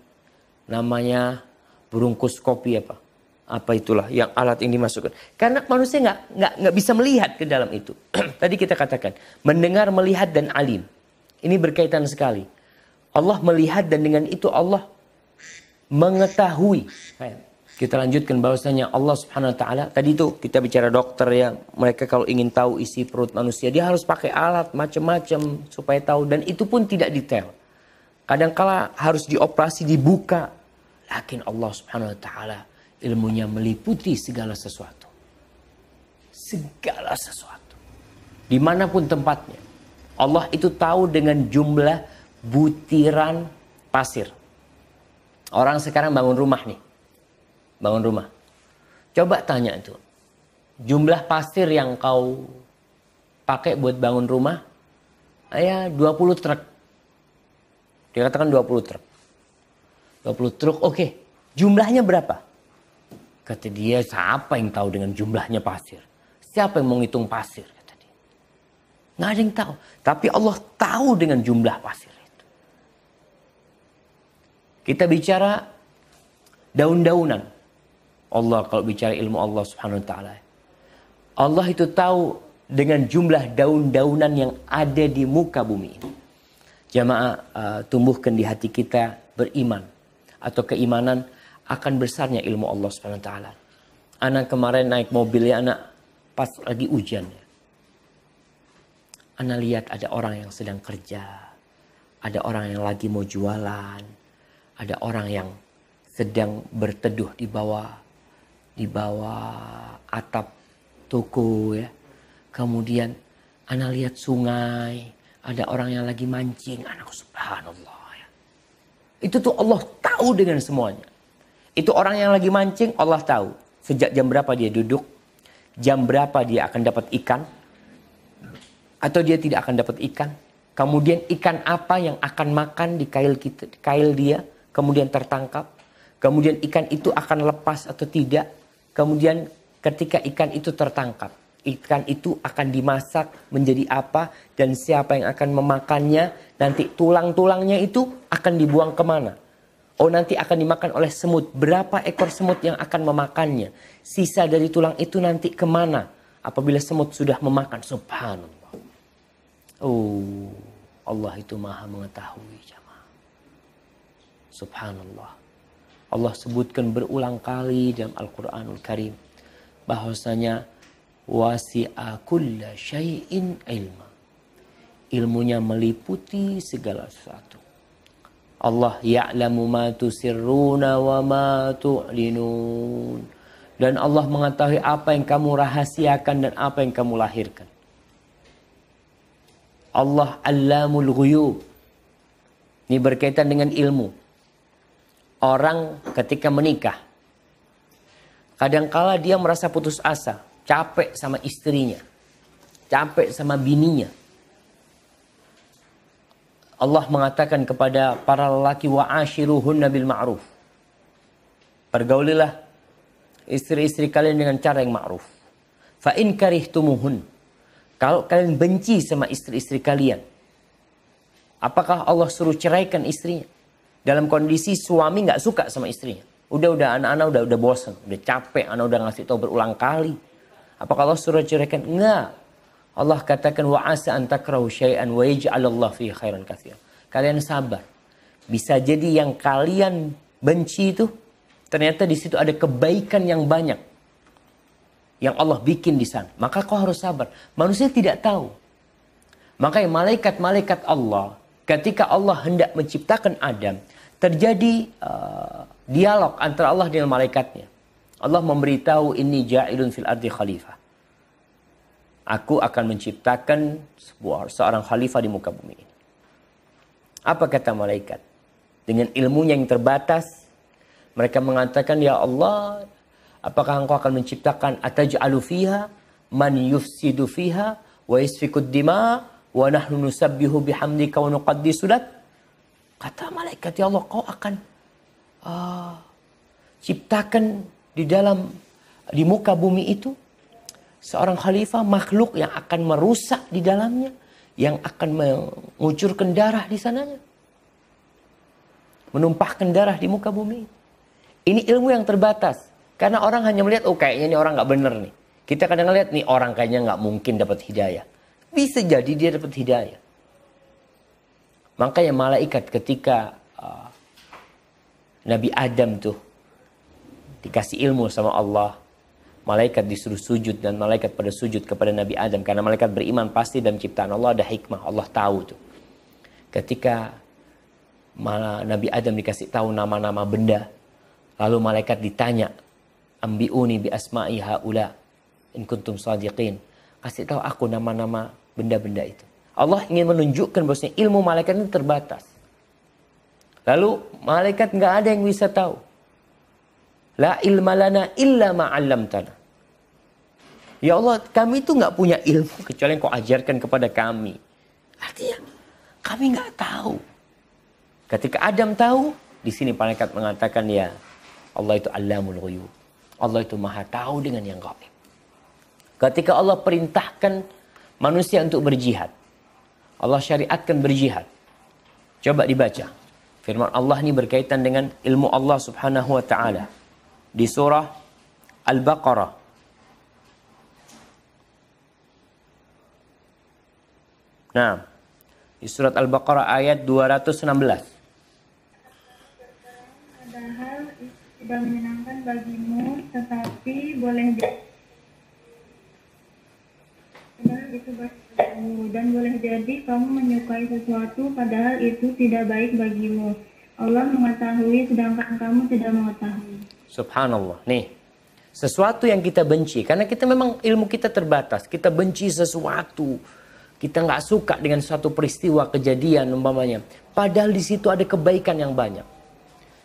namanya burungkoskopi apa? apa itulah yang alat yang dimasukkan. Karena manusia nggak nggak nggak bisa melihat ke dalam itu. (clears throat) Tadi kita katakan mendengar, melihat dan alim. Ini berkaitan sekali. Allah melihat dan dengan itu Allah mengetahui. Kita lanjutkan bahwasanya Allah Subhanahu wa taala tadi itu kita bicara dokter ya, mereka kalau ingin tahu isi perut manusia dia harus pakai alat macam-macam supaya tahu dan itu pun tidak detail. Kadangkala harus dioperasi dibuka. Lakin Allah Subhanahu wa taala ilmunya meliputi segala sesuatu. Segala sesuatu. Di mana pun tempatnya. Allah itu tahu dengan jumlah butiran pasir. Orang sekarang bangun rumah nih. Bangun rumah. Coba tanya itu. Jumlah pasir yang kau pakai buat bangun rumah. Ya 20 truk. Dikatakan 20 truk. 20 truk oke. Okay. Jumlahnya berapa? Kata dia, siapa yang tahu dengan jumlahnya pasir? Siapa yang menghitung pasir? Kata dia. Nggak ada yang tahu. Tapi Allah tahu dengan jumlah pasir itu. Kita bicara daun-daunan. Allah kalau bicara ilmu Allah subhanahu wa ta'ala. Allah itu tahu dengan jumlah daun-daunan yang ada di muka bumi ini. Jamaah uh, tumbuhkan di hati kita beriman atau keimanan akan besarnya ilmu Allah Subhanahu wa taala. Anak kemarin naik mobilnya anak pas lagi ujian. Anak lihat ada orang yang sedang kerja. Ada orang yang lagi mau jualan. Ada orang yang sedang berteduh di bawah di bawah atap toko ya. Kemudian anak lihat sungai, ada orang yang lagi mancing, anak subhanallah ya. Itu tuh Allah tahu dengan semuanya. Itu orang yang lagi mancing Allah tahu. Sejak jam berapa dia duduk, jam berapa dia akan dapat ikan, atau dia tidak akan dapat ikan. Kemudian ikan apa yang akan makan di kail kita, kail dia, kemudian tertangkap. Kemudian ikan itu akan lepas atau tidak. Kemudian ketika ikan itu tertangkap, ikan itu akan dimasak menjadi apa dan siapa yang akan memakannya. Nanti tulang-tulangnya itu akan dibuang ke mana. Oh nanti akan dimakan oleh semut. Berapa ekor semut yang akan memakannya? Sisa dari tulang itu nanti ke mana? Apabila semut sudah memakan. Subhanallah. Oh Allah itu maha mengetahui jamaah. Subhanallah. Allah sebutkan berulang kali dalam Al-Quranul Karim. Bahwasanya wasi'a kulla syai'in ilma. Ilmunya meliputi segala sesuatu. Allah ya'lamu ma tusirruna wa ma tu'linun. Dan Allah mengetahui apa yang kamu rahasiakan dan apa yang kamu lahirkan. Allah allamul ghuyub. Ini berkaitan dengan ilmu. Orang ketika menikah. Kadangkala dia merasa putus asa. Capek sama istrinya. Capek sama bininya Allah mengatakan kepada para lelaki wa ashiruhun nabil ma'ruf. Pergaulilah istri-istri kalian dengan cara yang ma'ruf. Fa in karihtumuhun. Kalau kalian benci sama istri-istri kalian, apakah Allah suruh ceraikan istrinya? Dalam kondisi suami nggak suka sama istrinya. Udah udah anak-anak udah udah bosan, udah capek, anak udah ngasih tahu berulang kali. Apakah Allah suruh ceraikan? Enggak. Allah katakan wa asa an takrahu syai'an wa yaj'alallah fi khairan katsir. Kalian sabar. Bisa jadi yang kalian benci itu ternyata di situ ada kebaikan yang banyak yang Allah bikin di sana. Maka kau harus sabar. Manusia tidak tahu. Makanya malaikat-malaikat Allah ketika Allah hendak menciptakan Adam terjadi uh, dialog antara Allah dengan malaikatnya. Allah memberitahu ini ja'ilun fil ardi khalifah aku akan menciptakan sebuah seorang khalifah di muka bumi ini. Apa kata malaikat? Dengan ilmunya yang terbatas, mereka mengatakan, Ya Allah, apakah engkau akan menciptakan ataj'alu fiha man yufsidu fiha wa yasfikud dima wa nahnu nusabbihu bihamdika wa nuqaddisu lak? Kata malaikat, Ya Allah, kau akan uh, ciptakan di dalam di muka bumi itu seorang khalifah makhluk yang akan merusak di dalamnya, yang akan mengucurkan darah di sananya. Menumpahkan darah di muka bumi. Ini ilmu yang terbatas. Karena orang hanya melihat, oh kayaknya ini orang nggak bener nih. Kita kadang lihat nih orang kayaknya nggak mungkin dapat hidayah. Bisa jadi dia dapat hidayah. Makanya malaikat ketika uh, Nabi Adam tuh dikasih ilmu sama Allah, malaikat disuruh sujud dan malaikat pada sujud kepada Nabi Adam. Karena malaikat beriman pasti dalam ciptaan Allah ada hikmah Allah tahu tuh. Ketika Nabi Adam dikasih tahu nama-nama benda lalu malaikat ditanya ambiuni bi asma'i haula in kuntum sadiqin. Kasih tahu aku nama-nama benda-benda itu Allah ingin menunjukkan bahwasanya ilmu malaikat itu terbatas lalu malaikat nggak ada yang bisa tahu La ilma lana illa ma'allamtana. Ya Allah, kami itu nggak punya ilmu kecuali yang kau ajarkan kepada kami. Artinya, kami nggak tahu. Ketika Adam tahu, di sini malaikat mengatakan ya, Allah itu Allamul Ghuyub. Allah itu maha tahu dengan yang gaib. Ketika Allah perintahkan manusia untuk berjihad. Allah syariatkan berjihad. Coba dibaca. Firman Allah ini berkaitan dengan ilmu Allah subhanahu wa ta'ala. Di surah Al-Baqarah Nah, di surat Al-Baqarah ayat 216. tidak menyenangkan bagimu, tetapi boleh jadi padahal itu baik dan boleh jadi kamu menyukai sesuatu padahal itu tidak baik bagimu. Allah mengetahui sedangkan kamu tidak mengetahui. Subhanallah. Nih, sesuatu yang kita benci karena kita memang ilmu kita terbatas. Kita benci sesuatu. Kita nggak suka dengan suatu peristiwa kejadian umpamanya. Padahal di situ ada kebaikan yang banyak.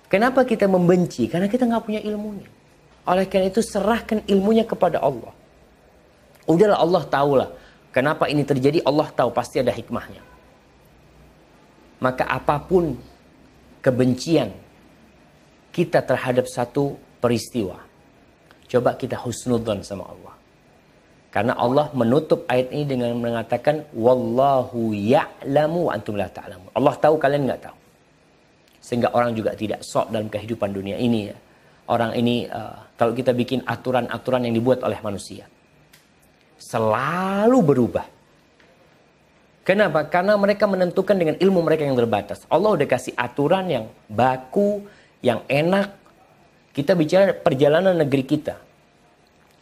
Kenapa kita membenci? Karena kita nggak punya ilmunya. Oleh karena itu serahkan ilmunya kepada Allah. Udahlah Allah tahulah. Kenapa ini terjadi Allah tahu pasti ada hikmahnya. Maka apa pun kebencian kita terhadap satu peristiwa. Coba kita husnudon sama Allah. Karena Allah menutup ayat ini dengan mengatakan wallahu ya'lamu antum la ta'lamu. Allah tahu kalian nggak tahu. Sehingga orang juga tidak sok dalam kehidupan dunia ini ya. Orang ini uh, kalau kita bikin aturan-aturan yang dibuat oleh manusia selalu berubah. Kenapa? Karena mereka menentukan dengan ilmu mereka yang terbatas. Allah udah kasih aturan yang baku, yang enak. Kita bicara perjalanan negeri kita.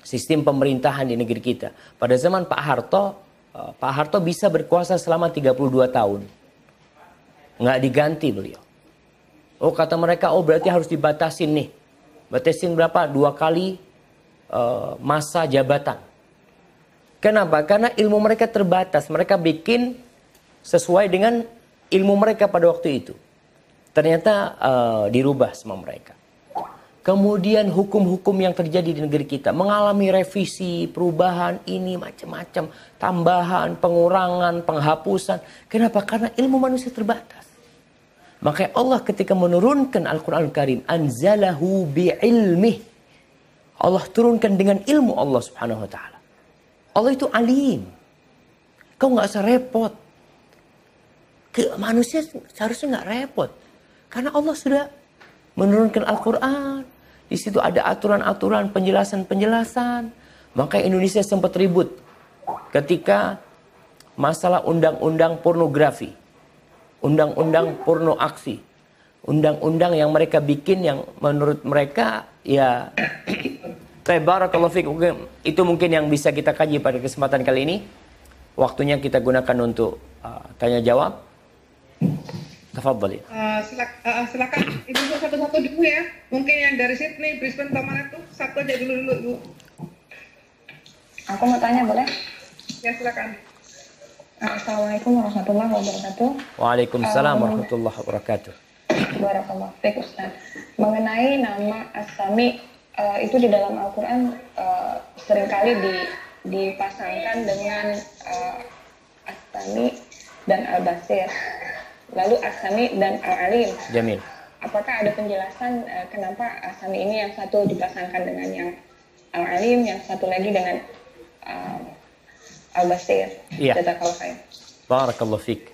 Sistem pemerintahan di negeri kita. Pada zaman Pak Harto, eh, Pak Harto bisa berkuasa selama 32 tahun. Nggak diganti beliau. Oh kata mereka, oh berarti harus dibatasin nih. Batasin berapa? Dua kali uh, masa jabatan. Kenapa? Karena ilmu mereka terbatas. Mereka bikin sesuai dengan ilmu mereka pada waktu itu. Ternyata uh, dirubah sama mereka. Kemudian hukum-hukum yang terjadi di negeri kita mengalami revisi, perubahan ini macam-macam, tambahan, pengurangan, penghapusan. Kenapa? Karena ilmu manusia terbatas. Maka Allah ketika menurunkan Al-Quran Al-Karim, anzalahu bi'ilmih. Allah turunkan dengan ilmu Allah subhanahu wa ta'ala. Allah itu alim. Kau nggak usah repot. Ke manusia seharusnya nggak repot. Karena Allah sudah menurunkan Al-Quran. Di situ ada aturan-aturan, penjelasan-penjelasan. Maka Indonesia sempat ribut ketika masalah undang-undang pornografi. Undang-undang porno aksi. Undang-undang yang mereka bikin yang menurut mereka ya Barakallahu fikum. Itu mungkin yang bisa kita kaji pada kesempatan kali ini. Waktunya kita gunakan untuk uh, tanya jawab. Tafadhali. Uh, silak, uh, silakan Ibu satu-satu dulu ya. Mungkin yang dari Sydney, Brisbane, atau mana tuh satu aja dulu dulu Ibu. Aku mau tanya boleh? Ya silakan. Assalamualaikum warahmatullahi wabarakatuh. Waalaikumsalam uh, warahmatullahi wabarakatuh. Barakallah. Baik Ustaz. Mengenai nama Asami uh, itu di dalam Al-Quran uh, sering kali di, dipasangkan dengan uh, Asami dan Al-Basir. Lalu Asami dan Al-Alim. Jamil. Apakah ada penjelasan uh, kenapa Asami ini yang satu dipasangkan dengan yang Al-Alim, yang satu lagi dengan uh, Al-Basir? Iya. saya. Barakallahu fiqh.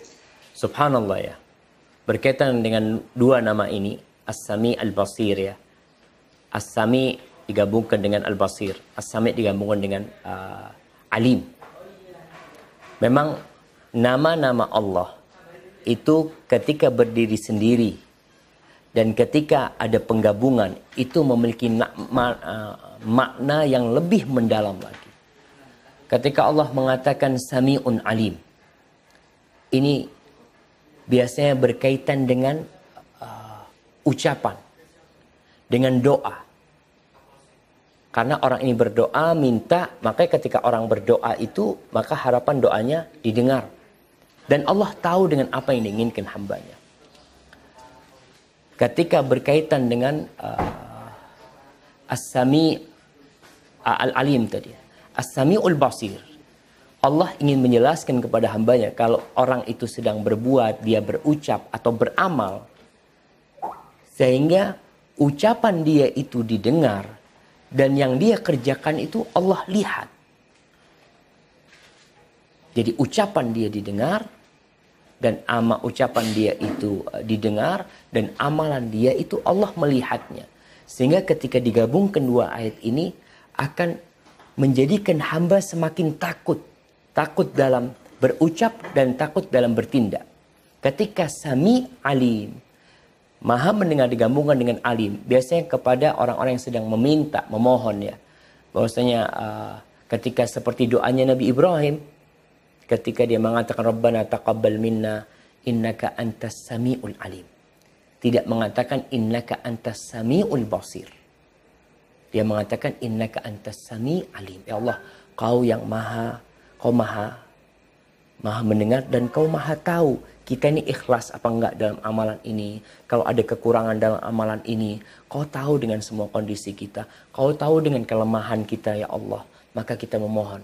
Subhanallah ya. Berkaitan dengan dua nama ini, As-Sami Al-Basir ya As-Sami digabungkan dengan Al-Basir. As-Sami digabungkan dengan uh, Alim. Memang nama-nama Allah itu ketika berdiri sendiri dan ketika ada penggabungan itu memiliki uh, makna yang lebih mendalam lagi. Ketika Allah mengatakan Sami'un Alim. Ini biasanya berkaitan dengan uh, ucapan, dengan doa. Karena orang ini berdoa, minta, maka ketika orang berdoa itu, maka harapan doanya didengar. Dan Allah tahu dengan apa yang diinginkan hambanya. Ketika berkaitan dengan uh, As-Sami Al-Alim tadi. As-Sami'ul Basir. Allah ingin menjelaskan kepada hambanya kalau orang itu sedang berbuat, dia berucap atau beramal. Sehingga ucapan dia itu didengar dan yang dia kerjakan itu Allah lihat. Jadi ucapan dia didengar dan ama ucapan dia itu uh, didengar dan amalan dia itu Allah melihatnya. Sehingga ketika digabungkan dua ayat ini akan menjadikan hamba semakin takut. Takut dalam berucap dan takut dalam bertindak. Ketika sami alim Maha mendengar digabungkan dengan alim. Biasanya kepada orang-orang yang sedang meminta, memohon ya. Bahwasanya uh, ketika seperti doanya Nabi Ibrahim ketika dia mengatakan Rabbana taqabbal minna innaka antas samiul alim. Tidak mengatakan innaka antas samiul basir. Dia mengatakan innaka antas sami alim. Ya Allah, kau yang maha, kau maha maha mendengar dan kau maha tahu kita ini ikhlas apa enggak dalam amalan ini. Kalau ada kekurangan dalam amalan ini, kau tahu dengan semua kondisi kita. Kau tahu dengan kelemahan kita ya Allah. Maka kita memohon.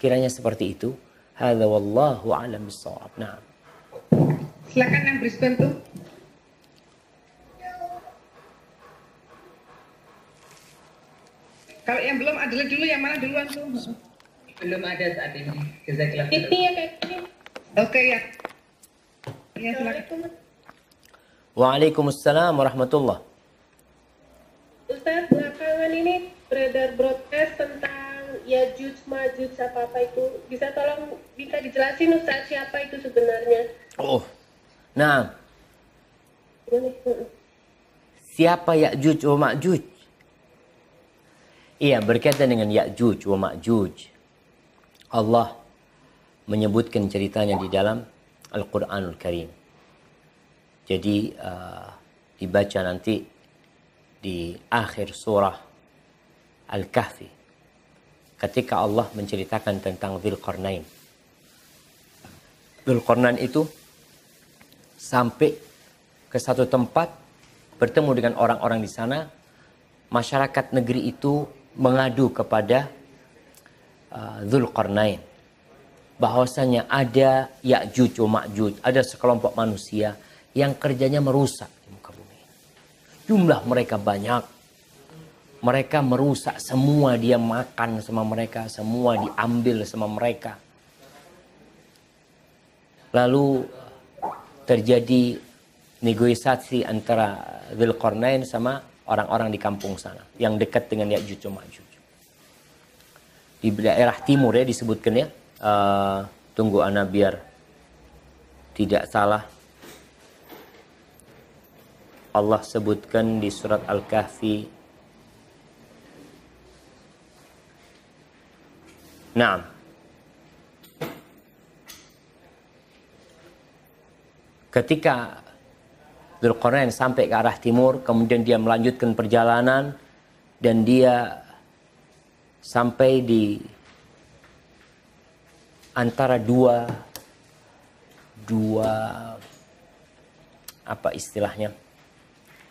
Kiranya seperti itu. Hadza wallahu a'lam bissawab. Nah. Silakan yang Brisbane tuh. Kalau yang belum adalah dulu yang mana duluan tuh? Belum ada saat ini. Jazakallah. (laughs) Ini ya kayak gini. Oke ya. Ya silakan. Waalaikumsalam warahmatullah. Ustaz, belakangan ini beredar broadcast tentang Yajuj Majuj apa apa itu. Bisa tolong bisa dijelasin Ustaz siapa itu sebenarnya? Oh. Nah, siapa Ya'juj wa Ma'juj? Iya, berkaitan dengan Ya'juj wa Ma'juj. Allah menyebutkan ceritanya di dalam Al-Quranul Karim. Jadi uh, dibaca nanti di akhir surah Al-Kahfi. Ketika Allah menceritakan tentang Dzulqarnain. Dzulqarnain itu sampai ke satu tempat bertemu dengan orang-orang di sana. Masyarakat negeri itu mengadu kepada uh, Dzulqarnain bahwasanya ada Ya'juj Ma'juj, ada sekelompok manusia yang kerjanya merusak di muka bumi. Jumlah mereka banyak. Mereka merusak semua dia makan sama mereka, semua diambil sama mereka. Lalu terjadi negosiasi antara Dzulqarnain sama orang-orang di kampung sana yang dekat dengan Ya'juj Ma'juj. Di daerah timur ya disebutkan ya. Uh, tunggu ana biar tidak salah. Allah sebutkan di surat Al-Kahfi. Naam. Ketika Dzulqarnain sampai ke arah timur, kemudian dia melanjutkan perjalanan dan dia sampai di antara dua dua apa istilahnya?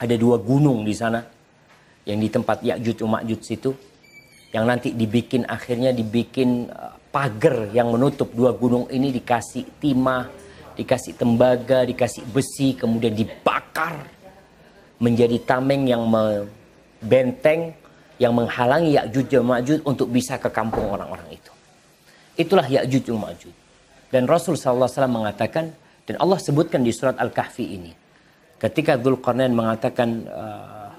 Ada dua gunung di sana yang di tempat Ya'juj Ma'juj situ yang nanti dibikin akhirnya dibikin uh, pagar yang menutup dua gunung ini dikasih timah, dikasih tembaga, dikasih besi, kemudian dibakar menjadi tameng yang membenteng yang menghalangi dan Ma'juj untuk bisa ke kampung orang-orang itu. Itulah Ya'juj Ma'juj. Dan Rasul SAW mengatakan, dan Allah sebutkan di surat Al-Kahfi ini, ketika Dzulqarnain mengatakan, uh,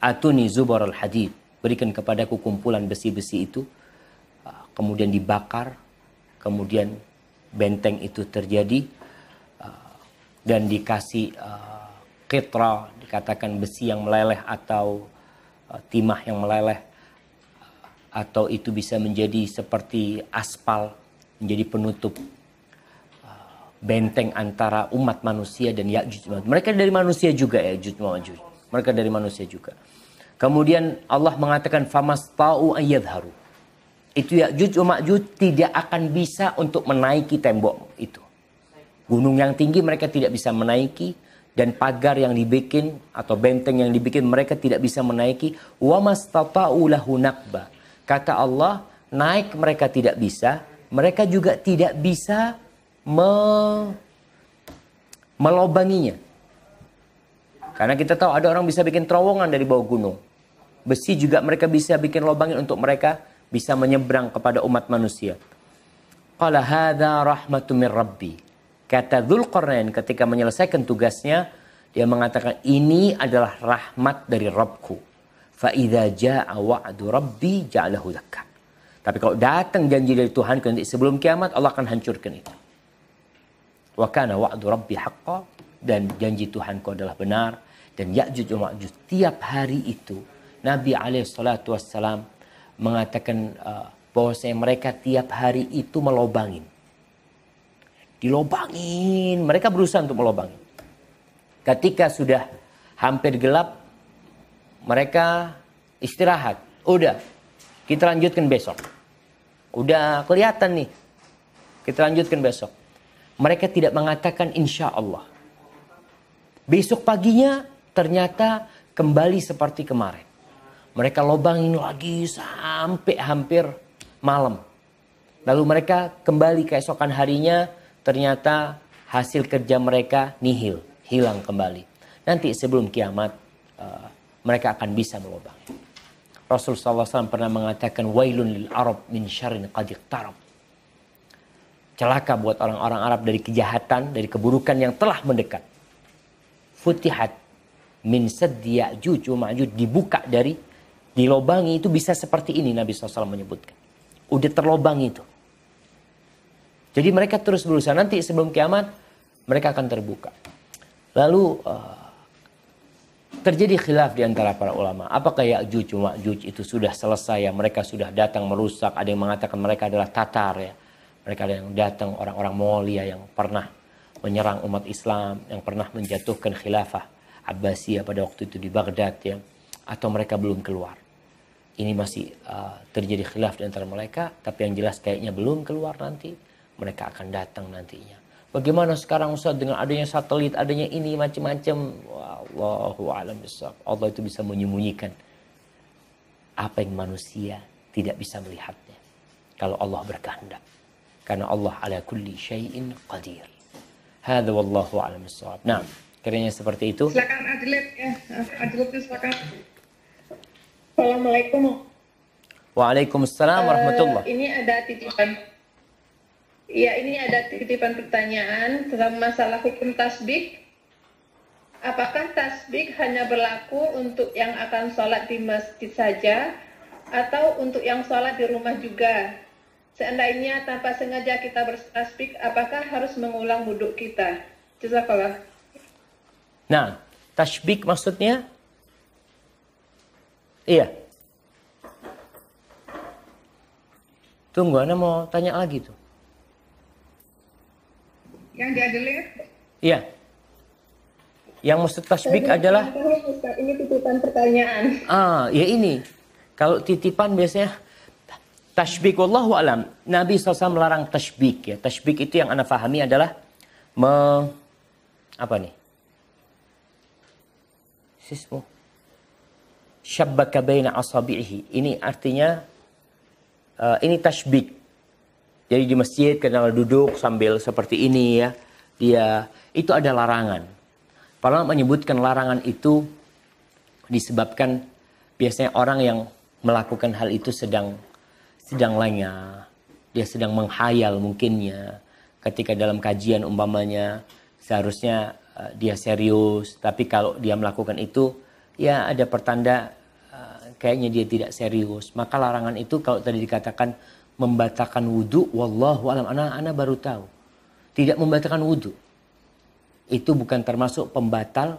Atuni zubar al-hadid, berikan kepadaku kumpulan besi-besi itu, uh, kemudian dibakar, kemudian benteng itu terjadi, uh, dan dikasih kitra, dikatakan besi yang meleleh atau timah yang meleleh, atau itu bisa menjadi seperti aspal, menjadi penutup uh, benteng antara umat manusia dan Ya'juj Mereka dari manusia juga Ya'juj Ma'juj. Mereka dari manusia juga. Kemudian Allah mengatakan famas ta'u ayyadharu. Itu Ya'juj Ma'juj tidak akan bisa untuk menaiki tembok itu. Gunung yang tinggi mereka tidak bisa menaiki dan pagar yang dibikin atau benteng yang dibikin mereka tidak bisa menaiki wa mastata'u lahu. Kata Allah, naik mereka tidak bisa, mereka juga tidak bisa me melobanginya. Karena kita tahu ada orang bisa bikin terowongan dari bawah gunung. Besi juga mereka bisa bikin lubangin untuk mereka bisa menyeberang kepada umat manusia. Qala hadza rahmatun min rabbi. Kata Dzulqarnain ketika menyelesaikan tugasnya, dia mengatakan ini adalah rahmat dari Rabbku. Fa idza jaa wa'du rabbi ja'alahu dakka. Tapi kalau datang janji dari Tuhan nanti sebelum kiamat Allah akan hancurkan itu. Wa kana wa'du rabbi haqqan. dan janji Tuhanku adalah benar dan Ya'juj wa Ma'juj tiap hari itu Nabi alaihissalatu wassalam mengatakan uh, bahwasanya mereka tiap hari itu melobangin dilobangin mereka berusaha untuk melobangin ketika sudah hampir gelap mereka istirahat udah kita lanjutkan besok udah kelihatan nih kita lanjutkan besok mereka tidak mengatakan insya Allah besok paginya ternyata kembali seperti kemarin. Mereka lobangin lagi sampai hampir malam. Lalu mereka kembali keesokan harinya ternyata hasil kerja mereka nihil, hilang kembali. Nanti sebelum kiamat uh, mereka akan bisa melobang. Rasul SAW pernah mengatakan wailun lil Arab min syarrin qad tarab. Celaka buat orang-orang Arab dari kejahatan, dari keburukan yang telah mendekat. Futihat min saddi Ya'juj wa Ma'juj dibuka dari dilobangi itu bisa seperti ini Nabi SAW menyebutkan. Udah terlobang itu. Jadi mereka terus berusaha nanti sebelum kiamat mereka akan terbuka. Lalu uh, terjadi khilaf di antara para ulama. Apakah Ya'juj Ma'juj itu sudah selesai ya mereka sudah datang merusak. Ada yang mengatakan mereka adalah Tatar ya. Mereka ada yang datang orang-orang Mongolia yang pernah menyerang umat Islam, yang pernah menjatuhkan khilafah Abbasiyah pada waktu itu di Baghdad ya atau mereka belum keluar. Ini masih uh, terjadi khilaf di antara mereka, tapi yang jelas kayaknya belum keluar nanti. Mereka akan datang nantinya. Bagaimana sekarang Ustaz dengan adanya satelit, adanya ini macam-macam. Wallahu a'lam Allah itu bisa menyembunyikan apa yang manusia tidak bisa melihatnya. Kalau Allah berkehendak. Karena Allah ala kulli syai'in qadir. Hadza wallahu a'lam bissawab. Nah, Kiranya seperti itu. Silakan Adlet ya. Adlet silakan. Assalamualaikum. Waalaikumsalam. Uh, ini ada titipan. Ya, ini ada titipan pertanyaan tentang masalah hukum tasbih. Apakah tasbih hanya berlaku untuk yang akan sholat di masjid saja atau untuk yang sholat di rumah juga? Seandainya tanpa sengaja kita bertasbih, apakah harus mengulang wudhu kita? Jazakallah. Nah, tashbik maksudnya? Iya. Tunggu, Anda mau tanya lagi tuh. Yang diadelir? Iya. Yang maksud tasbik adalah? Ini titipan pertanyaan. Ah, ya ini. Kalau titipan biasanya tashbik wallahu alam. Nabi SAW melarang tashbik ya. Tashbik itu yang anda fahami adalah me, apa nih? sismu syabbaka baina asabihi ini artinya uh, ini tasbik jadi di masjid kadang duduk sambil seperti ini ya dia itu ada larangan. Para menyebutkan larangan itu disebabkan biasanya orang yang melakukan hal itu sedang sedang lengah. Dia sedang menghayal mungkinnya. Ketika dalam kajian umpamanya seharusnya uh, dia serius. Tapi kalau dia melakukan itu ya ada pertanda uh, kayaknya dia tidak serius. Maka larangan itu kalau tadi dikatakan membatalkan wudhu wallahu alam anak anak baru tahu tidak membatalkan wudhu itu bukan termasuk pembatal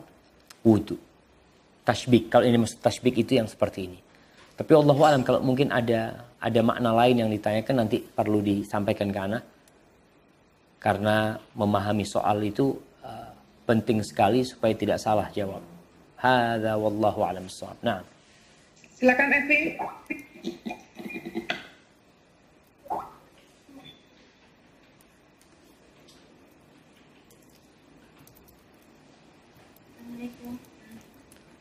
wudhu tasbik kalau ini maksud tasbik itu yang seperti ini tapi Allah alam kalau mungkin ada ada makna lain yang ditanyakan nanti perlu disampaikan ke anak karena memahami soal itu uh, penting sekali supaya tidak salah jawab. Hada wallahu alam. Nah. Silakan Evi.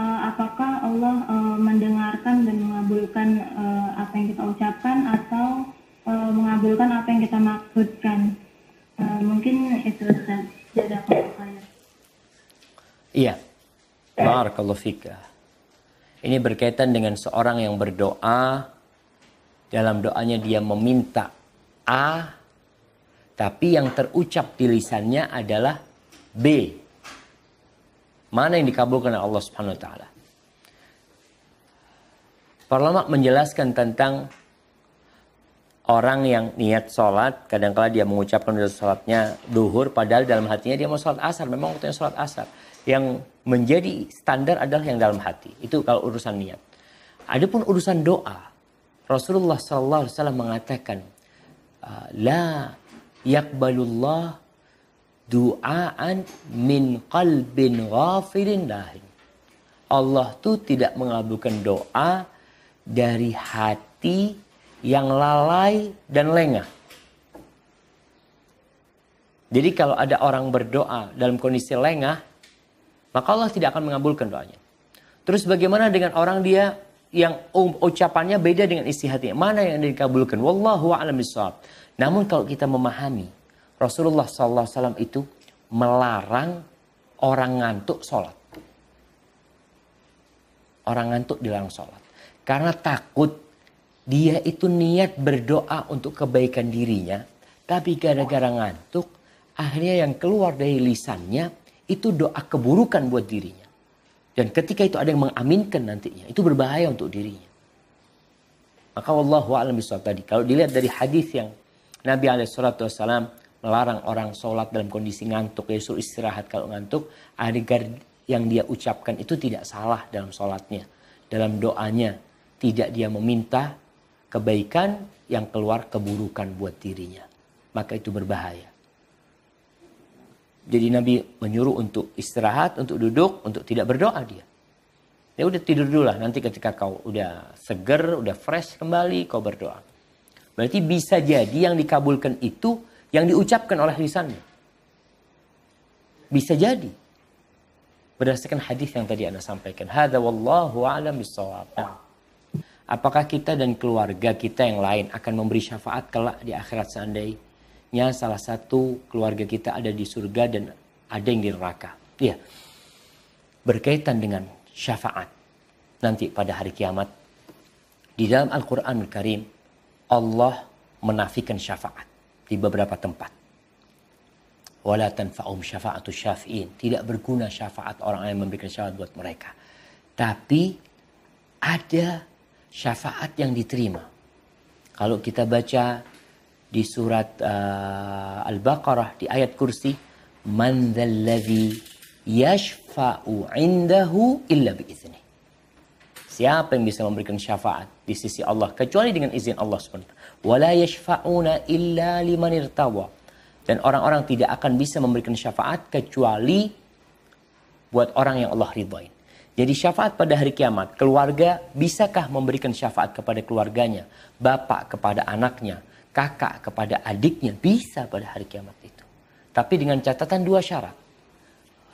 uh, apakah Allah uh, mendengarkan dan mengabulkan uh, apa yang kita ucapkan atau uh, mengabulkan apa yang kita maksudkan uh, mungkin itu saja Iya. Barakallahu fika. Ini berkaitan dengan seorang yang berdoa dalam doanya dia meminta A tapi yang terucap di lisannya adalah B. Mana yang dikabulkan oleh Allah Subhanahu wa taala? Para ulama menjelaskan tentang orang yang niat sholat, kadang-kala dia mengucapkan sholatnya duhur, padahal dalam hatinya dia mau sholat asar. Memang waktunya sholat asar. Yang menjadi standar adalah yang dalam hati. Itu kalau urusan niat. Adapun urusan doa, Rasulullah SAW mengatakan, La yakbalullah du'aan min qalbin ghafilin lahin. Allah tuh tidak mengabulkan doa dari hati yang lalai dan lengah. Jadi kalau ada orang berdoa dalam kondisi lengah, maka Allah tidak akan mengabulkan doanya. Terus bagaimana dengan orang dia yang ucapannya beda dengan isi hatinya? Mana yang dikabulkan? Wallahu a'lam bishawab. Namun kalau kita memahami Rasulullah SAW itu melarang orang ngantuk sholat. Orang ngantuk dilarang sholat. Karena takut dia itu niat berdoa untuk kebaikan dirinya. Tapi gara-gara ngantuk, akhirnya yang keluar dari lisannya itu doa keburukan buat dirinya. Dan ketika itu ada yang mengaminkan nantinya, itu berbahaya untuk dirinya. Maka wallahu a'lam tadi. Kalau dilihat dari hadis yang Nabi Alaihissalam melarang orang sholat dalam kondisi ngantuk, ya suruh istirahat kalau ngantuk, agar yang dia ucapkan itu tidak salah dalam sholatnya, dalam doanya, tidak dia meminta kebaikan yang keluar keburukan buat dirinya, maka itu berbahaya. Jadi Nabi menyuruh untuk istirahat, untuk duduk, untuk tidak berdoa dia. Ya udah tidur dulu lah, nanti ketika kau udah seger, udah fresh kembali, kau berdoa. Berarti bisa jadi yang dikabulkan itu yang diucapkan oleh lisannya. Bisa jadi. Berdasarkan hadis yang tadi Anda sampaikan. Hada wallahu a'lam bisawab. Apakah kita dan keluarga kita yang lain akan memberi syafaat kelak di akhirat seandainya salah satu keluarga kita ada di surga dan ada yang di neraka. Iya. Berkaitan dengan syafaat nanti pada hari kiamat. Di dalam Al-Quran Al Karim Allah menafikan syafaat di beberapa tempat. Wala tanfa'um syafa'atu syafi'in. Tidak berguna syafaat orang yang memberikan syafaat buat mereka. Tapi ada syafaat yang diterima. Kalau kita baca di surat uh, Al-Baqarah di ayat kursi, Man dhalladhi yashfa'u indahu illa bi'izni. Siapa yang bisa memberikan syafaat di sisi Allah kecuali dengan izin Allah SWT. Wala yashfa'una illa liman irtawa. Dan orang-orang tidak akan bisa memberikan syafaat kecuali buat orang yang Allah ridhain. Jadi syafaat pada hari kiamat, keluarga bisakah memberikan syafaat kepada keluarganya, bapak kepada anaknya, kakak kepada adiknya, bisa pada hari kiamat itu. Tapi dengan catatan dua syarat.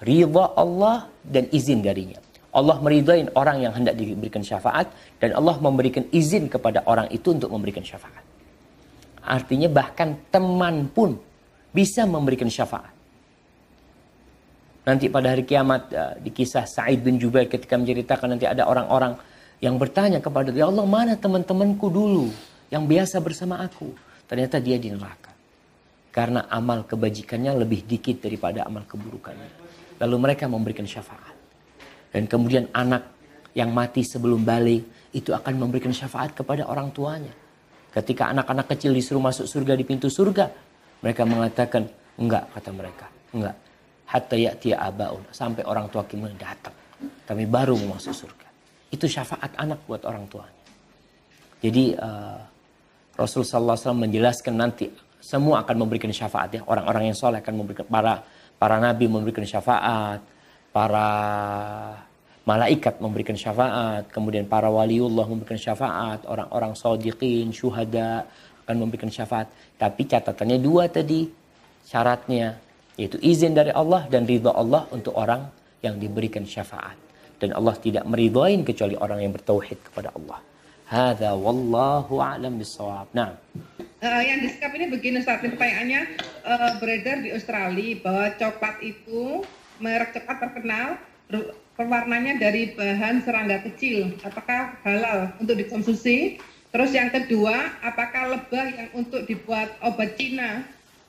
Ridha Allah dan izin darinya. Allah meridai orang yang hendak diberikan syafaat dan Allah memberikan izin kepada orang itu untuk memberikan syafaat. Artinya bahkan teman pun bisa memberikan syafaat. Nanti pada hari kiamat uh, di kisah Sa'id bin Jubair ketika menceritakan nanti ada orang-orang yang bertanya kepada dia, ya Allah mana teman-temanku dulu yang biasa bersama aku. Ternyata dia di neraka. Karena amal kebajikannya lebih dikit daripada amal keburukannya. Lalu mereka memberikan syafaat. Dan kemudian anak yang mati sebelum balik itu akan memberikan syafaat kepada orang tuanya. Ketika anak-anak kecil disuruh masuk surga di pintu surga, mereka mengatakan, enggak kata mereka, enggak. Hatta ya'ti abaun, sampai orang tua kami datang. Kami baru mau masuk surga. Itu syafaat anak buat orang tuanya. Jadi uh, Rasul sallallahu alaihi wasallam menjelaskan nanti semua akan memberikan syafaat ya. Orang-orang yang soleh akan memberikan para para nabi memberikan syafaat, para malaikat memberikan syafaat, kemudian para waliullah memberikan syafaat, orang-orang sadiqin, syuhada akan memberikan syafaat. Tapi catatannya dua tadi syaratnya, yaitu izin dari Allah dan ridha Allah untuk orang yang diberikan syafaat. Dan Allah tidak meridhoin kecuali orang yang bertauhid kepada Allah. Hada wallahu a'lam bisawab. Nah. Uh, yang disekap ini begini saat ini pertanyaannya uh, beredar di Australia bahwa coklat itu merek cepat terkenal pewarnanya dari bahan serangga kecil, apakah halal untuk dikonsumsi? Terus yang kedua, apakah lebah yang untuk dibuat obat Cina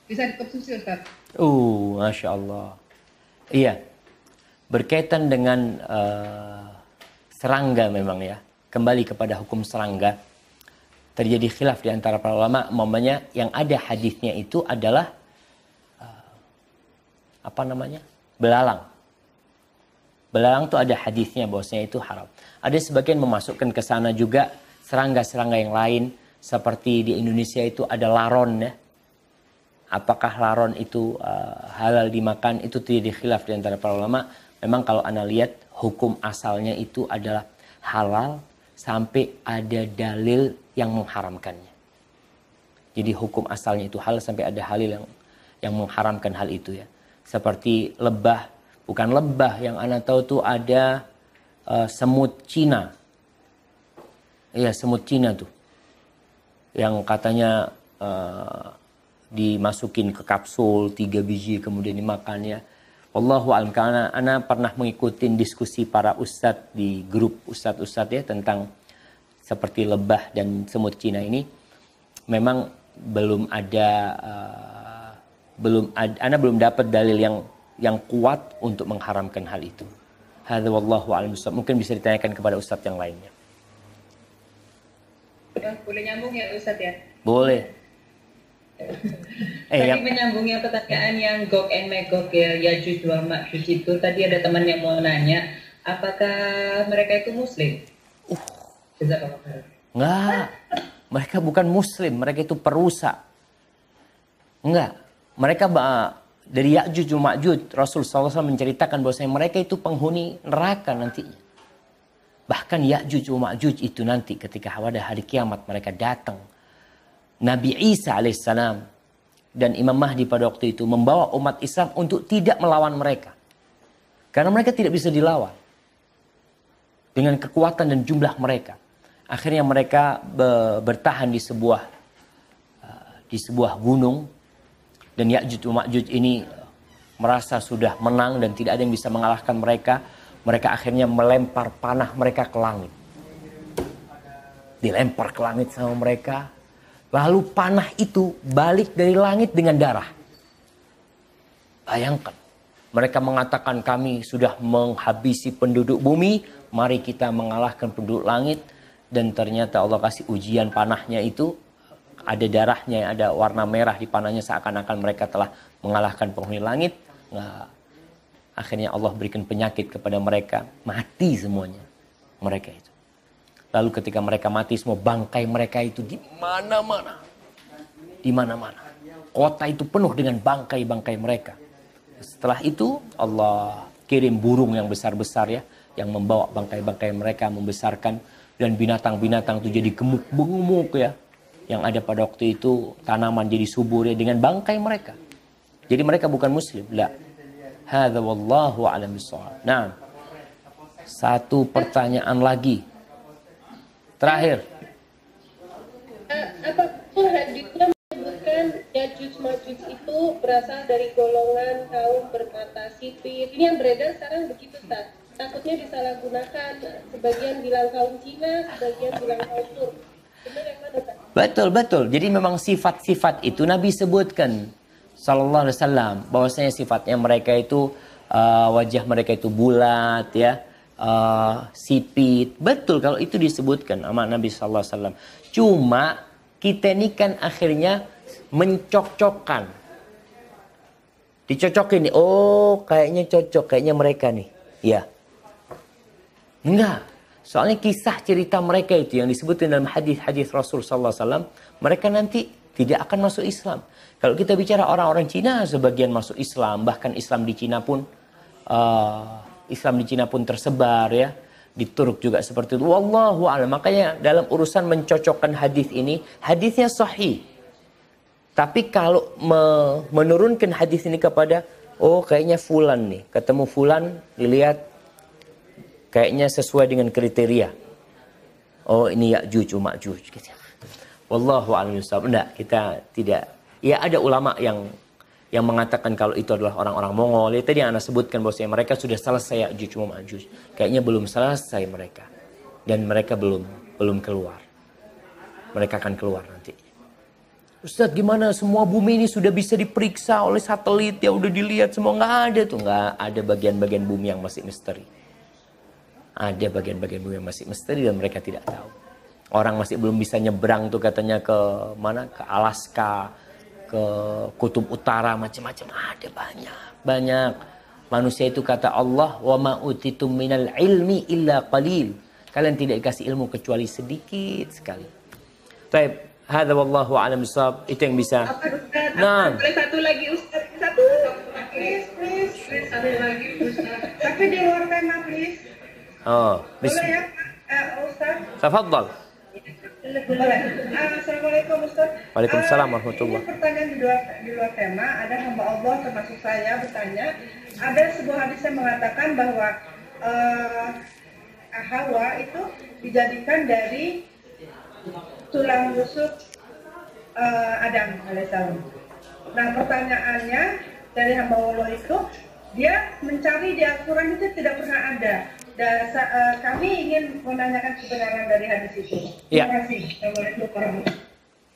bisa dikonsumsi Ustaz? Uh, Masya Allah. Iya, berkaitan dengan uh, serangga memang ya. Kembali kepada hukum serangga. Terjadi khilaf di antara para ulama. Mamanya yang ada hadisnya itu adalah uh, apa namanya? Belalang. Belalang itu ada hadisnya bahwasanya itu haram. Ada sebagian memasukkan ke sana juga serangga-serangga yang lain seperti di Indonesia itu ada laron ya. Apakah laron itu uh, halal dimakan itu tidak dikhilaf di antara para ulama. Memang kalau anda lihat hukum asalnya itu adalah halal sampai ada dalil yang mengharamkannya. Jadi hukum asalnya itu halal sampai ada halil yang yang mengharamkan hal itu ya. Seperti lebah bukan lebah yang anda tahu tuh ada uh, semut Cina. Iya semut Cina tuh, yang katanya uh, dimasukin ke kapsul tiga biji kemudian dimakan ya. Allahu alam karena ana pernah mengikuti diskusi para ustadz di grup ustadz-ustadz ya tentang seperti lebah dan semut Cina ini memang belum ada uh, belum ada, ana belum dapat dalil yang yang kuat untuk mengharamkan hal itu. Hadza wallahu a'lam Mungkin bisa ditanyakan kepada ustadz yang lainnya. Boleh nyambung ya Ustadz ya? Boleh. (laughs) eh, tadi yang... menyambungnya pertanyaan yang Gog and Magog ya, Yajuj wa Ma'juj itu, tadi ada teman yang mau nanya, apakah mereka itu muslim? Uh. Enggak. Mereka bukan muslim, mereka itu perusak. Enggak. Mereka dari Ya'juj Ma'juj, Rasul SAW menceritakan bahwasanya mereka itu penghuni neraka nantinya. Bahkan Ya'juj Ma'juj itu nanti ketika pada hari kiamat mereka datang. Nabi Isa alaihissalam dan Imam Mahdi pada waktu itu membawa umat Islam untuk tidak melawan mereka. Karena mereka tidak bisa dilawan. Dengan kekuatan dan jumlah mereka. Akhirnya mereka bertahan di sebuah uh, di sebuah gunung dan Ya'juj Ma'juj ini merasa sudah menang dan tidak ada yang bisa mengalahkan mereka. Mereka akhirnya melempar panah mereka ke langit. Dilempar ke langit sama mereka. Lalu panah itu balik dari langit dengan darah. Bayangkan. Mereka mengatakan kami sudah menghabisi penduduk bumi. Mari kita mengalahkan penduduk langit. Dan ternyata Allah kasih ujian panahnya itu ada darahnya, ada warna merah di panahnya seakan-akan mereka telah mengalahkan penghuni langit. Nah, akhirnya Allah berikan penyakit kepada mereka, mati semuanya mereka itu. Lalu ketika mereka mati semua bangkai mereka itu di mana-mana. Di mana-mana. Kota itu penuh dengan bangkai-bangkai mereka. Setelah itu Allah kirim burung yang besar-besar ya yang membawa bangkai-bangkai mereka membesarkan dan binatang-binatang itu jadi gemuk-gemuk ya yang ada pada waktu itu tanaman jadi subur ya dengan bangkai mereka. Jadi mereka bukan muslim. La. Hadza wallahu a'lam bissawab. Nah. Satu pertanyaan lagi. Terakhir. Apakah hadisnya menyebutkan Yajuj Majuj itu berasal dari golongan kaum bermata sipit? Ini yang beredar sekarang begitu, Ustaz. Takutnya disalahgunakan. Sebagian bilang kaum Cina, sebagian bilang kaum Turk. Betul, betul. Jadi memang sifat-sifat itu Nabi sebutkan sallallahu alaihi wasallam bahwasanya sifatnya mereka itu uh, wajah mereka itu bulat ya, uh, sipit. Betul kalau itu disebutkan sama Nabi sallallahu alaihi wasallam. Cuma kita ini kan akhirnya mencocokkan. Dicocokin nih, oh kayaknya cocok, kayaknya mereka nih. Ya. Enggak. Soalnya kisah cerita mereka itu yang disebutkan dalam hadis-hadis Rasul sallallahu alaihi wasallam, mereka nanti tidak akan masuk Islam. Kalau kita bicara orang-orang Cina sebagian masuk Islam, bahkan Islam di Cina pun uh, Islam di Cina pun tersebar ya. Di Turk juga seperti itu. Wallahu a'lam. Makanya dalam urusan mencocokkan hadis ini, hadisnya sahih. Tapi kalau me menurunkan hadis ini kepada oh kayaknya fulan nih, ketemu fulan dilihat kayaknya sesuai dengan kriteria. Oh ini Ya'juj Ma'juj gitu. Wallahu a'lam Enggak, kita tidak ya ada ulama yang yang mengatakan kalau itu adalah orang-orang Mongol. Ya, tadi yang Anda sebutkan bahwasanya mereka sudah selesai Ya'juj Ma'juj. Kayaknya belum selesai mereka. Dan mereka belum belum keluar. Mereka akan keluar nanti. Ustadz gimana semua bumi ini sudah bisa diperiksa oleh satelit ya udah dilihat semua nggak ada tuh nggak ada bagian-bagian bumi yang masih misteri ada bagian-bagian bumi yang masih misteri dan mereka tidak tahu. Orang masih belum bisa nyebrang tuh katanya ke mana? Ke Alaska ke kutub utara macam-macam. Ada banyak banyak. Manusia itu kata Allah wa ma utitum minal ilmi illa qalil. Kalian tidak dikasih ilmu kecuali sedikit sekali. Baik, hadza wallahu alam bisawab itu yang bisa nah. Boleh satu lagi Ustaz? Satu? Please please please satu lagi Ustaz. Tapi di luar tema please oh ya uh, Ustaz tafadhal boleh uh, Assalamualaikum Ustaz Waalaikumsalam Uh, warahmatullah. ini pertanyaan di luar di luar tema ada hamba Allah termasuk saya bertanya ada sebuah hadis yang mengatakan bahwa uh, Hawa itu dijadikan dari tulang rusuk uh, Adam alaihissalam. Nah pertanyaannya dari hamba Allah itu dia mencari di Al-Quran itu tidak pernah ada. Dan uh, kami ingin menanyakan kebenaran dari hadis itu. Ya. Terima kasih.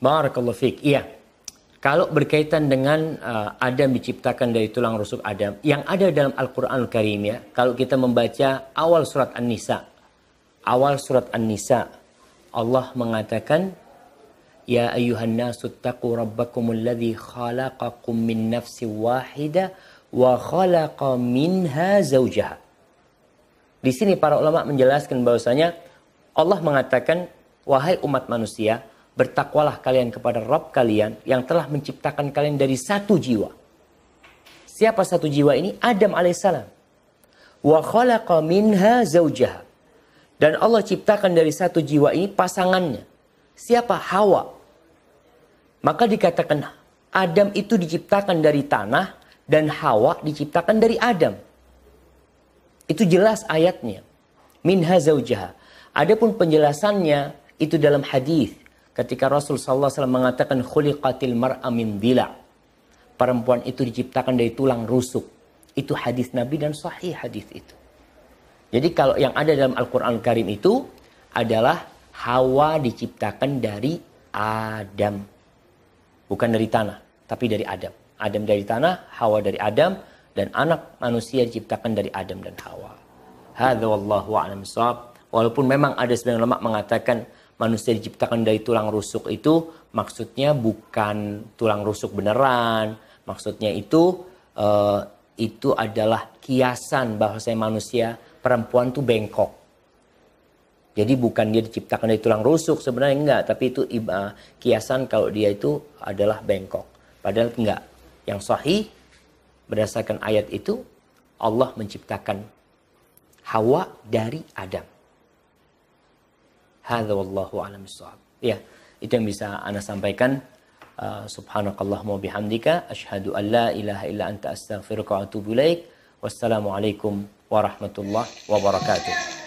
Barakallahu fiik. Iya. Kalau berkaitan dengan uh, Adam diciptakan dari tulang rusuk Adam, yang ada dalam Al-Qur'anul Karim ya, kalau kita membaca awal surat An-Nisa. Awal surat An-Nisa, Allah mengatakan Ya ayuhan nasu taqu rabbakumul ladzi khalaqakum min nafsin wahidah wa khalaqa minha zawjaha. Di sini para ulama menjelaskan bahwasanya Allah mengatakan, wahai umat manusia, bertakwalah kalian kepada Rabb kalian yang telah menciptakan kalian dari satu jiwa. Siapa satu jiwa ini? Adam alaihissalam. Wa khalaqa minha zawjaha. Dan Allah ciptakan dari satu jiwa ini pasangannya. Siapa? Hawa. Maka dikatakan Adam itu diciptakan dari tanah dan Hawa diciptakan dari Adam. Itu jelas ayatnya. Minha zaujaha. Adapun penjelasannya itu dalam hadis ketika Rasul sallallahu alaihi wasallam mengatakan khuliqatil mar'a min dila. Perempuan itu diciptakan dari tulang rusuk. Itu hadis Nabi dan sahih hadis itu. Jadi kalau yang ada dalam Al-Qur'an Karim itu adalah Hawa diciptakan dari Adam. Bukan dari tanah, tapi dari Adam. Adam dari tanah, Hawa dari Adam, dan anak manusia diciptakan dari Adam dan Hawa. Hadza wallahu a'lam. Walaupun memang ada sebagian ulama mengatakan manusia diciptakan dari tulang rusuk itu maksudnya bukan tulang rusuk beneran. Maksudnya itu eh, itu adalah kiasan bahwasanya manusia perempuan tuh bengkok. Jadi bukan dia diciptakan dari tulang rusuk sebenarnya enggak, tapi itu iba, kiasan kalau dia itu adalah bengkok. Padahal enggak. Yang sahih berdasarkan ayat itu Allah menciptakan Hawa dari Adam. Hadza wallahu a'lam. Ya, itu yang bisa Anda sampaikan. Uh, subhanakallahumma bihamdika asyhadu an la ilaha illa anta astaghfiruka wa atubu ilaik. Wassalamualaikum warahmatullahi wabarakatuh.